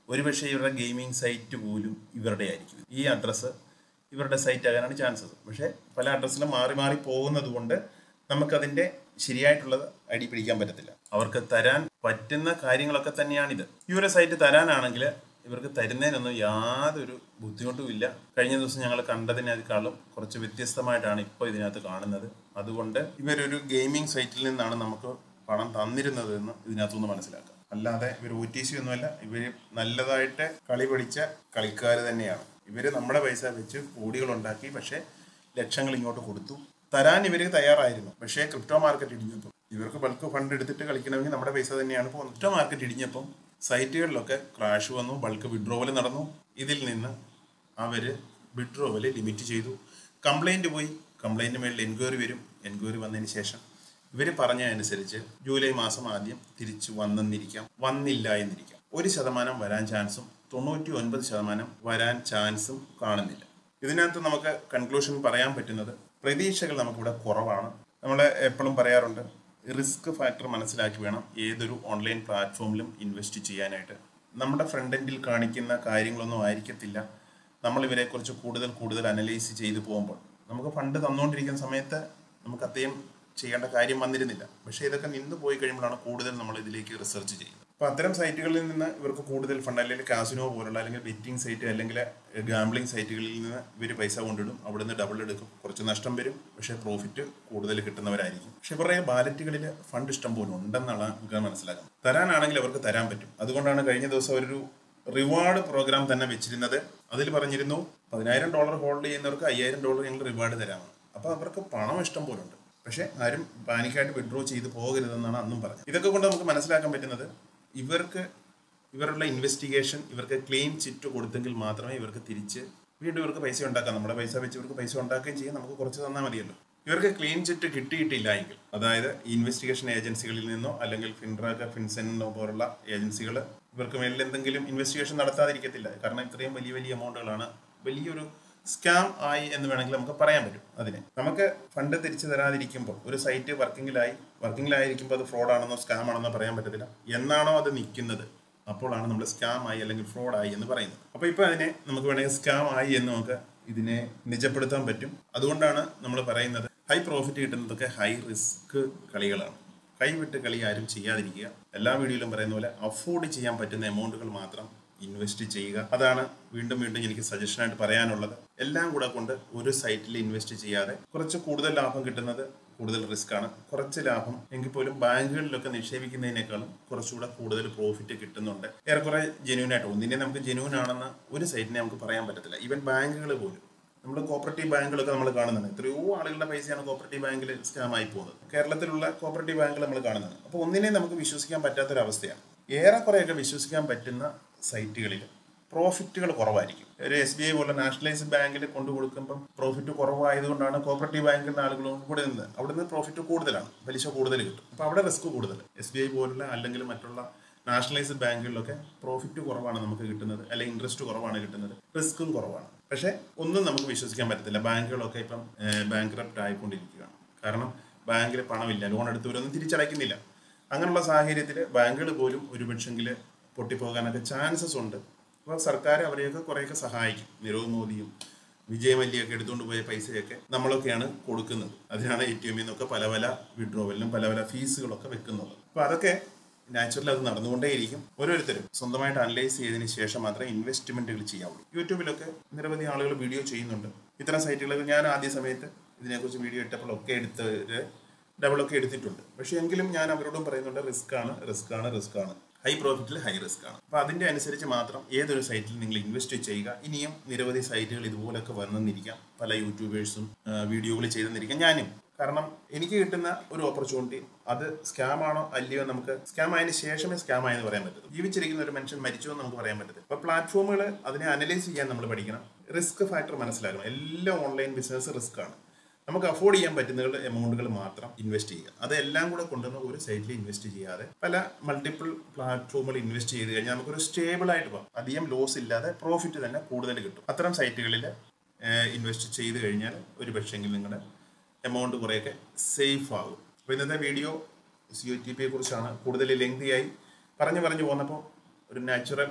ഒരുപക്ഷെ ഇവരുടെ ഗെയിമിംഗ് സൈറ്റ് പോലും ഇവരുടെ ആയിരിക്കും. ഈ അഡ്രസ്സ് ഇവരുടെ സൈറ്റ് ആകാനാണ് ചാൻസസ് പക്ഷേ പല അഡ്രസ്സിലും മാറി മാറി പോകുന്നത് കൊണ്ട് നമുക്കതിന്റെ ശരിയായിട്ടുള്ളത് അടി പിടിക്കാൻ പറ്റത്തില്ല. അവർക്ക് തരാൻ പറ്റുന്ന കാര്യങ്ങളൊക്കെ തന്നെയാണിത്. സൈറ്റ് തരാനാണെങ്കിൽ ഇവർക്ക് തരുന്നതിനൊന്നും യാതൊരു ബുദ്ധിമുട്ടും ഇല്ല. കഴിഞ്ഞ ദിവസം ഞങ്ങൾ കണ്ടതിനേക്കാളും കുറച്ച് വ്യത്യസ്തമായിട്ടാണ് ഇപ്പോൾ ഇതിനകത്ത് കാണുന്നത്. അതുകൊണ്ട് ഇവരൊരു ഗെയിമിംഗ് സൈറ്റിൽ നിന്നാണ് നമുക്ക് പണം തന്നിരുന്നത് എന്ന് ഇതിനകത്തുനിന്ന് മനസ്സിലാക്കാം. അല്ലാതെ ഇവർ ഒ ടി സി ഒന്നുമല്ല ഇവർ നല്ലതായിട്ട് കളി പഠിച്ച കളിക്കാർ തന്നെയാണ്. ഇവർ നമ്മുടെ പൈസ വെച്ച് കോടികൾ ഉണ്ടാക്കി പക്ഷേ ലക്ഷങ്ങൾ ഇങ്ങോട്ട് കൊടുത്തു. തരാൻ ഇവർ തയ്യാറായിരുന്നു. പക്ഷേ ക്രിപ്റ്റോ മാർക്കറ്റ് ഇടിഞ്ഞപ്പോൾ ഇവർക്ക് ബൾക്ക് ഫണ്ട് എടുത്തിട്ട് കളിക്കണമെങ്കിൽ നമ്മുടെ പൈസ തന്നെയാണ് പോകുന്നത്. ഒറ്റ മാർക്കറ്റ് ഇടിഞ്ഞപ്പം സൈറ്റുകളിലൊക്കെ ക്രാഷ് വന്നു ബൾക്ക് വിഡ്രോവൽ നടന്നു. ഇതിൽ നിന്ന് അവർ വിഡ്രോവൽ ലിമിറ്റ് ചെയ്തു. കംപ്ലൈന്റ് പോയി. കംപ്ലൈന്റ് മേളിൽ എൻക്വയറി വരും. എൻക്വയറി വന്നതിന് ശേഷം ഇവർ പറഞ്ഞതനുസരിച്ച് ജൂലൈ മാസം ആദ്യം തിരിച്ചു വന്നെന്നിരിക്കാം. വന്നില്ല എന്നിരിക്കാം. ഒരു ശതമാനം വരാൻ ചാൻസും തൊണ്ണൂറ്റി ഒൻപത് ശതമാനം വരാൻ ചാൻസും കാണുന്നില്ല. ഇതിനകത്ത് നമുക്ക് കൺക്ലൂഷൻ പറയാൻ പറ്റുന്നത് പ്രതീക്ഷകൾ നമുക്കിവിടെ കുറവാണ്. നമ്മൾ എപ്പോഴും പറയാറുണ്ട് റിസ്ക് ഫാക്ടർ മനസ്സിലാക്കി വേണം ഏതൊരു ഓൺലൈൻ പ്ലാറ്റ്ഫോമിലും ഇൻവെസ്റ്റ് ചെയ്യാനായിട്ട്. നമ്മുടെ ഫ്രണ്ട് എൻഡിൽ കാണിക്കുന്ന കാര്യങ്ങളൊന്നും ആയിരിക്കത്തില്ല. നമ്മൾ ഇവരെ ഇവരെക്കുറിച്ച് കൂടുതൽ കൂടുതൽ അനലൈസ് ചെയ്തു പോകുമ്പോൾ. നമുക്ക് ഫണ്ട് തന്നുകൊണ്ടിരിക്കുന്ന സമയത്ത് നമുക്ക് അത്രയും ചെയ്യേണ്ട കാര്യം വന്നിരുന്നില്ല. പക്ഷേ ഇതൊക്കെ നിന്ന് പോയി കഴിയുമ്പോഴാണ് കൂടുതൽ നമ്മൾ ഇതിലേക്ക് റിസർച്ച് ചെയ്യുന്നത്. അപ്പോൾ അത്തരം സൈറ്റുകളിൽ നിന്ന് ഇവർക്ക് കൂടുതൽ ഫണ്ട് അല്ലെങ്കിൽ കാസിനോ പോലുള്ള അല്ലെങ്കിൽ ബെറ്റിംഗ് സൈറ്റ് അല്ലെങ്കിൽ ഗാംബ്ലിംഗ് സൈറ്റുകളിൽ നിന്ന് ഇവർ പൈസ കൊണ്ടിടും. അവിടുന്ന് ഡബിൾ എടുക്കും. കുറച്ച് നഷ്ടം വരും. പക്ഷേ പ്രോഫിറ്റ് കൂടുതൽ കിട്ടുന്നവരായിരിക്കും. പക്ഷെ കുറേ ബാലറ്റുകളിൽ ഫണ്ട് ഇഷ്ടം പോലും ഉണ്ടെന്നാണ് നമുക്ക് മനസ്സിലാക്കുന്നത്. തരാനാണെങ്കിൽ അവർക്ക് തരാൻ പറ്റും. അതുകൊണ്ടാണ് കഴിഞ്ഞ ദിവസം ഒരു റിവാർഡ് പ്രോഗ്രാം തന്നെ വെച്ചിരുന്നത്. അതിൽ പറഞ്ഞിരുന്നു പതിനായിരം ഡോളർ ഹോൾഡ് ചെയ്യുന്നവർക്ക് അയ്യായിരം ഡോളർ ഞങ്ങൾ റിവാർഡ് തരാമെന്ന്. അപ്പോൾ അവർക്ക് പണം ഇഷ്ടം പോലുണ്ട് പക്ഷേ ആരും പാനിക്കായിട്ട് വിഡ്രോ ചെയ്ത് പോകരുതെന്നാണ് അന്നും പറഞ്ഞത്. ഇതൊക്കെ കൊണ്ട് നമുക്ക് മനസ്സിലാക്കാൻ പറ്റുന്നത് ഇവർക്ക് ഇവരുടെ ഇൻവെസ്റ്റിഗേഷൻ ഇവർക്ക് ക്ലെയിം ചിറ്റ് കൊടുത്തെങ്കിൽ മാത്രമേ ഇവർക്ക് തിരിച്ച് വീണ്ടും ഇവർക്ക് പൈസ ഉണ്ടാക്കാം. നമ്മുടെ പൈസ വെച്ച് ഇവർക്ക് പൈസ ഉണ്ടാക്കുകയും ചെയ്യാം. നമുക്ക് കുറച്ച് തന്നാൽ മതിയല്ലോ. ഇവർക്ക് ക്ലെയിം ചിറ്റ് കിട്ടിയിട്ടില്ല എങ്കിൽ അതായത് ഇൻവെസ്റ്റിഗേഷൻ ഏജൻസികളിൽ നിന്നോ അല്ലെങ്കിൽ ഫിൻട്രാക്ക് ഫിൻസെന്നോ പോലുള്ള ഏജൻസികൾ ഇവർക്ക് മേലിൽ എന്തെങ്കിലും ഇൻവെസ്റ്റിഗേഷൻ നടത്താതിരിക്കത്തില്ല. കാരണം ഇത്രയും വലിയ വലിയ എമൗണ്ടുകളാണ് വലിയൊരു സ്കാം ആയി എന്ന് വേണമെങ്കിൽ നമുക്ക് പറയാൻ പറ്റും അതിനെ. നമുക്ക് ഫണ്ട് തിരിച്ചു തരാതിരിക്കുമ്പോൾ ഒരു സൈറ്റ് വർക്കിംഗിലായി വർക്കിങ്ങിലായിരിക്കുമ്പോൾ അത് ഫ്രോഡ് ആണെന്നോ സ്കാം ആണെന്നോ പറയാൻ പറ്റത്തില്ല. എന്നാണോ അത് നിൽക്കുന്നത്? അപ്പോഴാണ് നമ്മൾ സ്കാം ആയി അല്ലെങ്കിൽ ഫ്രോഡ് ആയി എന്ന് പറയുന്നത്. അപ്പോൾ ഇപ്പോൾ അതിനെ നമുക്ക് വേണമെങ്കിൽ സ്കാം ആയി എന്ന് നമുക്ക് ഇതിനെ നിജപ്പെടുത്താൻ പറ്റും. അതുകൊണ്ടാണ് നമ്മൾ പറയുന്നത് ഹൈ പ്രോഫിറ്റ് കിട്ടുന്നതൊക്കെ ഹൈ റിസ്ക് കളികളാണ്. കൈവിട്ട് കളി ആരും ചെയ്യാതിരിക്കുക. എല്ലാ വീഡിയോയിലും പറയുന്ന പോലെ അഫോർഡ് ചെയ്യാൻ പറ്റുന്ന എമൗണ്ടുകൾ മാത്രം ഇൻവെസ്റ്റ് ചെയ്യുക. അതാണ് വീണ്ടും വീണ്ടും എനിക്ക് സജഷനായിട്ട് പറയാനുള്ളത്. എല്ലാം കൂടെ കൊണ്ട് ഒരു സൈറ്റിൽ ഇൻവെസ്റ്റ് ചെയ്യാതെ കുറച്ച് കൂടുതൽ ലാഭം കിട്ടുന്നത് കൂടുതൽ റിസ്ക് ആണ്. കുറച്ച് ലാഭം എങ്കിൽ പോലും ബാങ്കുകളിലൊക്കെ നിക്ഷേപിക്കുന്നതിനേക്കാളും കുറച്ചുകൂടെ കൂടുതൽ പ്രോഫിറ്റ് കിട്ടുന്നുണ്ട്. ഏറെക്കുറെ ജെന്യൂൻ ആയിട്ട് ഒന്നിനെ നമുക്ക് ജെന്യൂൻ ആണെന്ന് ഒരു സൈറ്റിനെ നമുക്ക് പറയാൻ പറ്റത്തില്ല. ഈവൻ ബാങ്കുകൾ പോലും. നമ്മൾ കോപ്പറേറ്റീവ് ബാങ്കുകളൊക്കെ നമ്മൾ കാണുന്നുണ്ട്. എത്രയോ ആളുകളുടെ പൈസയാണ് കോപ്പറേറ്റീവ് ബാങ്കിൽ സ്കാം ആയി പോകുന്നത്. കേരളത്തിലുള്ള കോപ്പറേറ്റീവ് ബാങ്കുകൾ നമ്മൾ കാണുന്നത് അപ്പോൾ ഒന്നിനെ നമുക്ക് വിശ്വസിക്കാൻ പറ്റാത്തൊരവസ്ഥയാണ്. ഏറെക്കുറെയൊക്കെ വിശ്വസിക്കാൻ പറ്റുന്ന സൈറ്റുകളിൽ. പ്രോഫിറ്റുകൾ കുറവായിരിക്കും. ഒരു എസ് ബി ഐ പോലെ നാഷണലൈസ്ഡ് ബാങ്കിൽ കൊണ്ടു കൊടുക്കുമ്പം പ്രോഫിറ്റ് കുറവായതുകൊണ്ടാണ് കോപ്പറേറ്റീവ് ബാങ്കിലെ ആളുകളും കൂടെ നിന്ന് അവിടുന്ന് പ്രോഫിറ്റ് കൂടുതലാണ്. പലിശ കൂടുതൽ കിട്ടും. അപ്പോൾ അവിടെ റിസ്ക് കൂടുതൽ. എസ് ബി ഐ പോലുള്ള അല്ലെങ്കിൽ മറ്റുള്ള നാഷണലൈസ്ഡ് ബാങ്കുകളിലൊക്കെ പ്രോഫിറ്റ് കുറവാണ് നമുക്ക് കിട്ടുന്നത്. അല്ലെങ്കിൽ ഇൻട്രസ്റ്റ് കുറവാണ് കിട്ടുന്നത്. റിസ്ക്കും കുറവാണ്. പക്ഷേ ഒന്നും നമുക്ക് വിശ്വസിക്കാൻ പറ്റത്തില്ല. ബാങ്കുകളൊക്കെ ഇപ്പം ബാങ്ക് റപ്റ്റ് ആയിക്കൊണ്ടിരിക്കുകയാണ്. കാരണം ബാങ്കിൽ പണമില്ല. ലോൺ എടുത്തവരൊന്നും തിരിച്ചടയ്ക്കുന്നില്ല. അങ്ങനെയുള്ള സാഹചര്യത്തിൽ ബാങ്കുകൾ പോലും ഒരുപക്ഷെങ്കിൽ പൊട്ടിപ്പോകാനൊക്കെ ചാൻസസ് ഉണ്ട്. അപ്പോൾ സർക്കാർ അവരെയൊക്കെ കുറേയൊക്കെ സഹായിക്കും. നിരവ് മോദിയും വിജയമല്യൊക്കെ എടുത്തുകൊണ്ട് പോയ പൈസയൊക്കെ നമ്മളൊക്കെയാണ് കൊടുക്കുന്നത്. അതിനാണ് എ ടി എമ്മിൽ നിന്നൊക്കെ പല പല വിഡ്രോവലിനും പല പല ഫീസുകളൊക്കെ വെക്കുന്നത്. അപ്പോൾ അതൊക്കെ നാച്ചുറലി അത് നടന്നുകൊണ്ടേയിരിക്കും. ഓരോരുത്തരും സ്വന്തമായിട്ട് അനലൈസ് ചെയ്തതിന് ശേഷം മാത്രമേ ഇൻവെസ്റ്റ്മെന്റുകൾ ചെയ്യാവുള്ളൂ. യൂട്യൂബിലൊക്കെ നിരവധി ആളുകൾ വീഡിയോ ചെയ്യുന്നുണ്ട്. ഇത്തരം സൈറ്റുകളൊക്കെ ഞാൻ ആദ്യ സമയത്ത് ഇതിനെക്കുറിച്ച് വീഡിയോ ഇട്ടപ്പോഴൊക്കെ എടുത്ത് ഡബിളൊക്കെ എടുത്തിട്ടുണ്ട്. പക്ഷേ എങ്കിലും ഞാൻ അവരോടും പറയുന്നുണ്ട് റിസ്ക് ആണ് റിസ്ക് ആണ് റിസ്ക് ആണ്. ഹൈ പ്രോഫിറ്റിൽ ഹൈ റിസ്ക് ആണ്. അപ്പോൾ അതിന്റെ അനുസരിച്ച് മാത്രം ഏതൊരു സൈറ്റിൽ നിങ്ങൾ ഇൻവെസ്റ്റ് ചെയ്യുക ഇനിയും നിരവധി സൈറ്റുകൾ ഇതുപോലൊക്കെ വന്നെന്നിരിക്കാം പല യൂട്യൂബേഴ്സും വീഡിയോകൾ ചെയ്തെന്നിരിക്കാം ഞാനും. കാരണം എനിക്ക് കിട്ടുന്ന ഒരു ഓപ്പർച്യൂണിറ്റി അത് സ്കാം ആണോ അല്ലയോ നമുക്ക് സ്കാം ആയതിനു ശേഷമേ സ്കാം ആയെന്ന് പറയാൻ പറ്റൂ ജീവിച്ചിരിക്കുന്ന ഒരു മനുഷ്യൻ മരിച്ചു എന്ന് നമുക്ക് പറയാൻ പറ്റത്തില്ല. അപ്പോൾ പ്ലാറ്റ്ഫോമുകൾ അതിനെ അനലൈസ് ചെയ്യാൻ നമ്മൾ പഠിക്കണം. റിസ്ക് ഫാക്ടർ മനസ്സിലാക്കണം. എല്ലാ ഓൺലൈൻ ബിസിനസ് റിസ്ക് ആണ്. നമുക്ക് അഫോർഡ് ചെയ്യാൻ പറ്റുന്ന എമൗണ്ടുകൾ മാത്രം ഇൻവെസ്റ്റ് ചെയ്യുക. അതെല്ലാം കൂടെ കൊണ്ടുവന്ന് ഒരു സൈറ്റിൽ ഇൻവെസ്റ്റ് ചെയ്യാതെ പല മൾട്ടിപ്പിൾ പ്ലാറ്റ്ഫോമുകൾ ഇൻവെസ്റ്റ് ചെയ്ത് കഴിഞ്ഞാൽ നമുക്കൊരു സ്റ്റേബിൾ ആയിട്ട് പോകാം. അധികം ലോസ് ഇല്ലാതെ പ്രോഫിറ്റ് തന്നെ കൂടുതൽ കിട്ടും. അത്തരം സൈറ്റുകളിൽ ഇൻവെസ്റ്റ് ചെയ്ത് കഴിഞ്ഞാൽ ഒരു പക്ഷേങ്കിൽ നിങ്ങളുടെ എമൗണ്ട് കുറേയൊക്കെ സേഫ് ആകും. അപ്പോൾ ഇന്നത്തെ വീഡിയോ സി ഒ ടി പിയെ കുറിച്ചാണ് കൂടുതൽ ലെങ്തിയായി പറഞ്ഞു പറഞ്ഞു പോന്നപ്പോൾ ഒരു നാച്ചുറൽ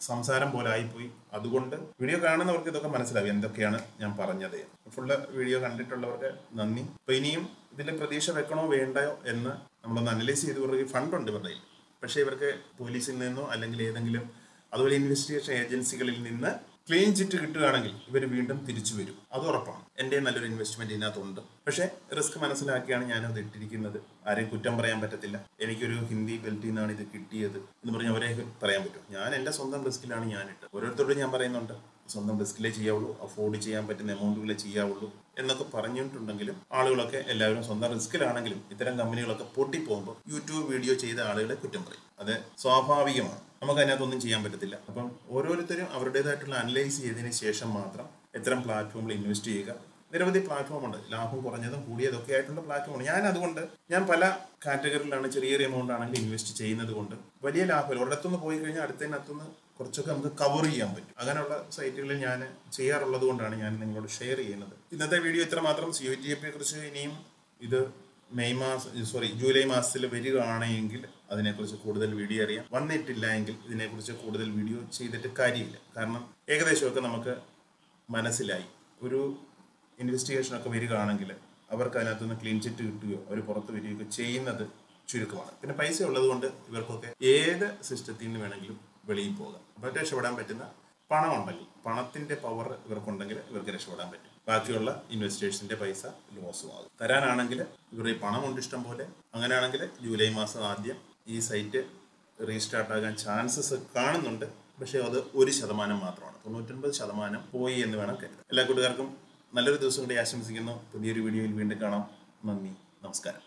സംസാരം പോലെ ആയിപ്പോയി. അതുകൊണ്ട് വീഡിയോ കാണുന്നവർക്ക് ഇതൊക്കെ മനസ്സിലാവും എന്തൊക്കെയാണ് ഞാൻ പറഞ്ഞത്. ഫുള്ള് വീഡിയോ കണ്ടിട്ടുള്ളവർക്ക് നന്ദി. അപ്പൊ ഇനിയും ഇതിൽ പ്രതീക്ഷ വെക്കണോ വേണ്ടയോ എന്ന് നമ്മളൊന്ന് അനലൈസ് ചെയ്ത് ഇവർക്ക് ഫണ്ടുണ്ട് ഇവരുടെ പക്ഷേ ഇവർക്ക് പോലീസിൽ നിന്നോ അല്ലെങ്കിൽ ഏതെങ്കിലും അതുപോലെ ഇൻവെസ്റ്റിഗേഷൻ ഏജൻസികളിൽ നിന്ന് ക്ലീൻ ചിറ്റ് കിട്ടുകയാണെങ്കിൽ ഇവർ വീണ്ടും തിരിച്ചു വരും. അത് ഉറപ്പാണ്. എന്റെ നല്ലൊരു ഇൻവെസ്റ്റ്മെന്റ് ഇതിനകത്തുണ്ട്. പക്ഷേ റിസ്ക് മനസ്സിലാക്കിയാണ് ഞാനത് ഇട്ടിരിക്കുന്നത്. ആരെയും കുറ്റം പറയാൻ പറ്റത്തില്ല. എനിക്കൊരു ഹിന്ദി ബെൽറ്റിൽ നിന്നാണ് ഇത് കിട്ടിയത് എന്ന് പറഞ്ഞ് അവരെ പറയാൻ പറ്റും. ഞാൻ എന്റെ സ്വന്തം റിസ്കിലാണ് ഞാൻ ഇട്ടത്. ഓരോരുത്തരോടും ഞാൻ പറയുന്നുണ്ട്. സ്വന്തം റിസ്കിലേ ചെയ്യാവുള്ളൂ അഫോർഡ് ചെയ്യാൻ പറ്റുന്ന എമൗണ്ടുകളെ ചെയ്യാവുള്ളൂ എന്നൊക്കെ പറഞ്ഞിട്ടുണ്ടെങ്കിലും ആളുകളൊക്കെ എല്ലാവരും സ്വന്തം റിസ്കിലാണെങ്കിലും ഇത്തരം കമ്പനികളൊക്കെ പൊട്ടിപ്പോകുമ്പോൾ യൂട്യൂബ് വീഡിയോ ചെയ്ത ആളുകളെ കുറ്റം പറയും. അത് സ്വാഭാവികമാണ്. നമുക്ക് അതിനകത്തൊന്നും ചെയ്യാൻ പറ്റത്തില്ല. അപ്പം ഓരോരുത്തരും അവരുടേതായിട്ടുള്ള അനലൈസ് ചെയ്തതിന് ശേഷം മാത്രം ഇത്തരം പ്ലാറ്റ്ഫോമിൽ ഇൻവെസ്റ്റ് ചെയ്യുക. നിരവധി പ്ലാറ്റ്ഫോം ഉണ്ട് ലാഭം കുറഞ്ഞതും കൂടിയതൊക്കെ ആയിട്ടുള്ള പ്ലാറ്റ്ഫോം ഞാൻ അതുകൊണ്ട് ഞാൻ പല കാറ്റഗറിയിലാണ് ചെറിയ ചെറിയ എമൗണ്ട് ആണെങ്കിൽ ഇൻവെസ്റ്റ് ചെയ്യുന്നത് കൊണ്ട് വലിയ ലാഭം ഒരിടത്തുനിന്ന് പോയി കഴിഞ്ഞാൽ അടുത്തതിനകത്തുനിന്ന് കുറച്ചൊക്കെ നമുക്ക് കവർ ചെയ്യാൻ പറ്റും. അങ്ങനെയുള്ള സൈറ്റുകളിൽ ഞാൻ ചെയ്യാറുള്ളത് കൊണ്ടാണ് ഞാൻ നിങ്ങളോട് ഷെയർ ചെയ്യുന്നത്. ഇന്നത്തെ വീഡിയോ ഇത്ര മാത്രം. സി ഒ ടി എഫിനെ കുറിച്ച് ഇനിയും ഇത് മെയ് മാസം സോറി ജൂലൈ മാസത്തിൽ വരികയാണെങ്കിൽ അതിനെക്കുറിച്ച് കൂടുതൽ വീഡിയോ അറിയാം. വന്നിട്ടില്ല എങ്കിൽ ഇതിനെക്കുറിച്ച് കൂടുതൽ വീഡിയോ ചെയ്തിട്ട് കാര്യമില്ല. കാരണം ഏകദേശമൊക്കെ നമുക്ക് മനസ്സിലായി. ഒരു ഇൻവെസ്റ്റിഗേഷനൊക്കെ വരികയാണെങ്കിൽ അവർക്ക് അതിനകത്തുനിന്ന് ക്ലീൻ ചിറ്റ് കിട്ടുകയോ അവർ പുറത്ത് വരികയൊക്കെ ചെയ്യുന്നത് ചുരുക്കമാണ്. പിന്നെ പൈസ ഉള്ളത് കൊണ്ട് ഇവർക്കൊക്കെ ഏത് സിസ്റ്റത്തിൽ നിന്ന് വേണമെങ്കിലും വെളിയിൽ പോകാം അപ്പോൾ രക്ഷപ്പെടാൻ പറ്റുന്ന പണം ഉണ്ടല്ലോ. പണത്തിന്റെ പവർ ഇവർക്കുണ്ടെങ്കിൽ ഇവർക്ക് രക്ഷപ്പെടാൻ പറ്റും. ബാക്കിയുള്ള ഇൻവെസ്റ്റേഴ്സിന്റെ പൈസ ലോസും ആകും. തരാനാണെങ്കിൽ ഇവരുടെ ഈ പണമുണ്ട് ഇഷ്ടം പോലെ. അങ്ങനെയാണെങ്കിൽ ജൂലൈ മാസം ആദ്യം ഈ സൈറ്റ് റീസ്റ്റാർട്ട് ആകാൻ ചാൻസസ് കാണുന്നുണ്ട്. പക്ഷേ അത് ഒരു ശതമാനം മാത്രമാണ്. തൊണ്ണൂറ്റൊൻപത് ശതമാനം പോയി എന്ന് വേണം കരുതാം എല്ലാ കൂട്ടുകാർക്കും നല്ലൊരു ദിവസം കൂടി ആശംസിക്കുന്നു. പുതിയൊരു വീഡിയോയിൽ വീണ്ടും കാണാം. നന്ദി. നമസ്കാരം.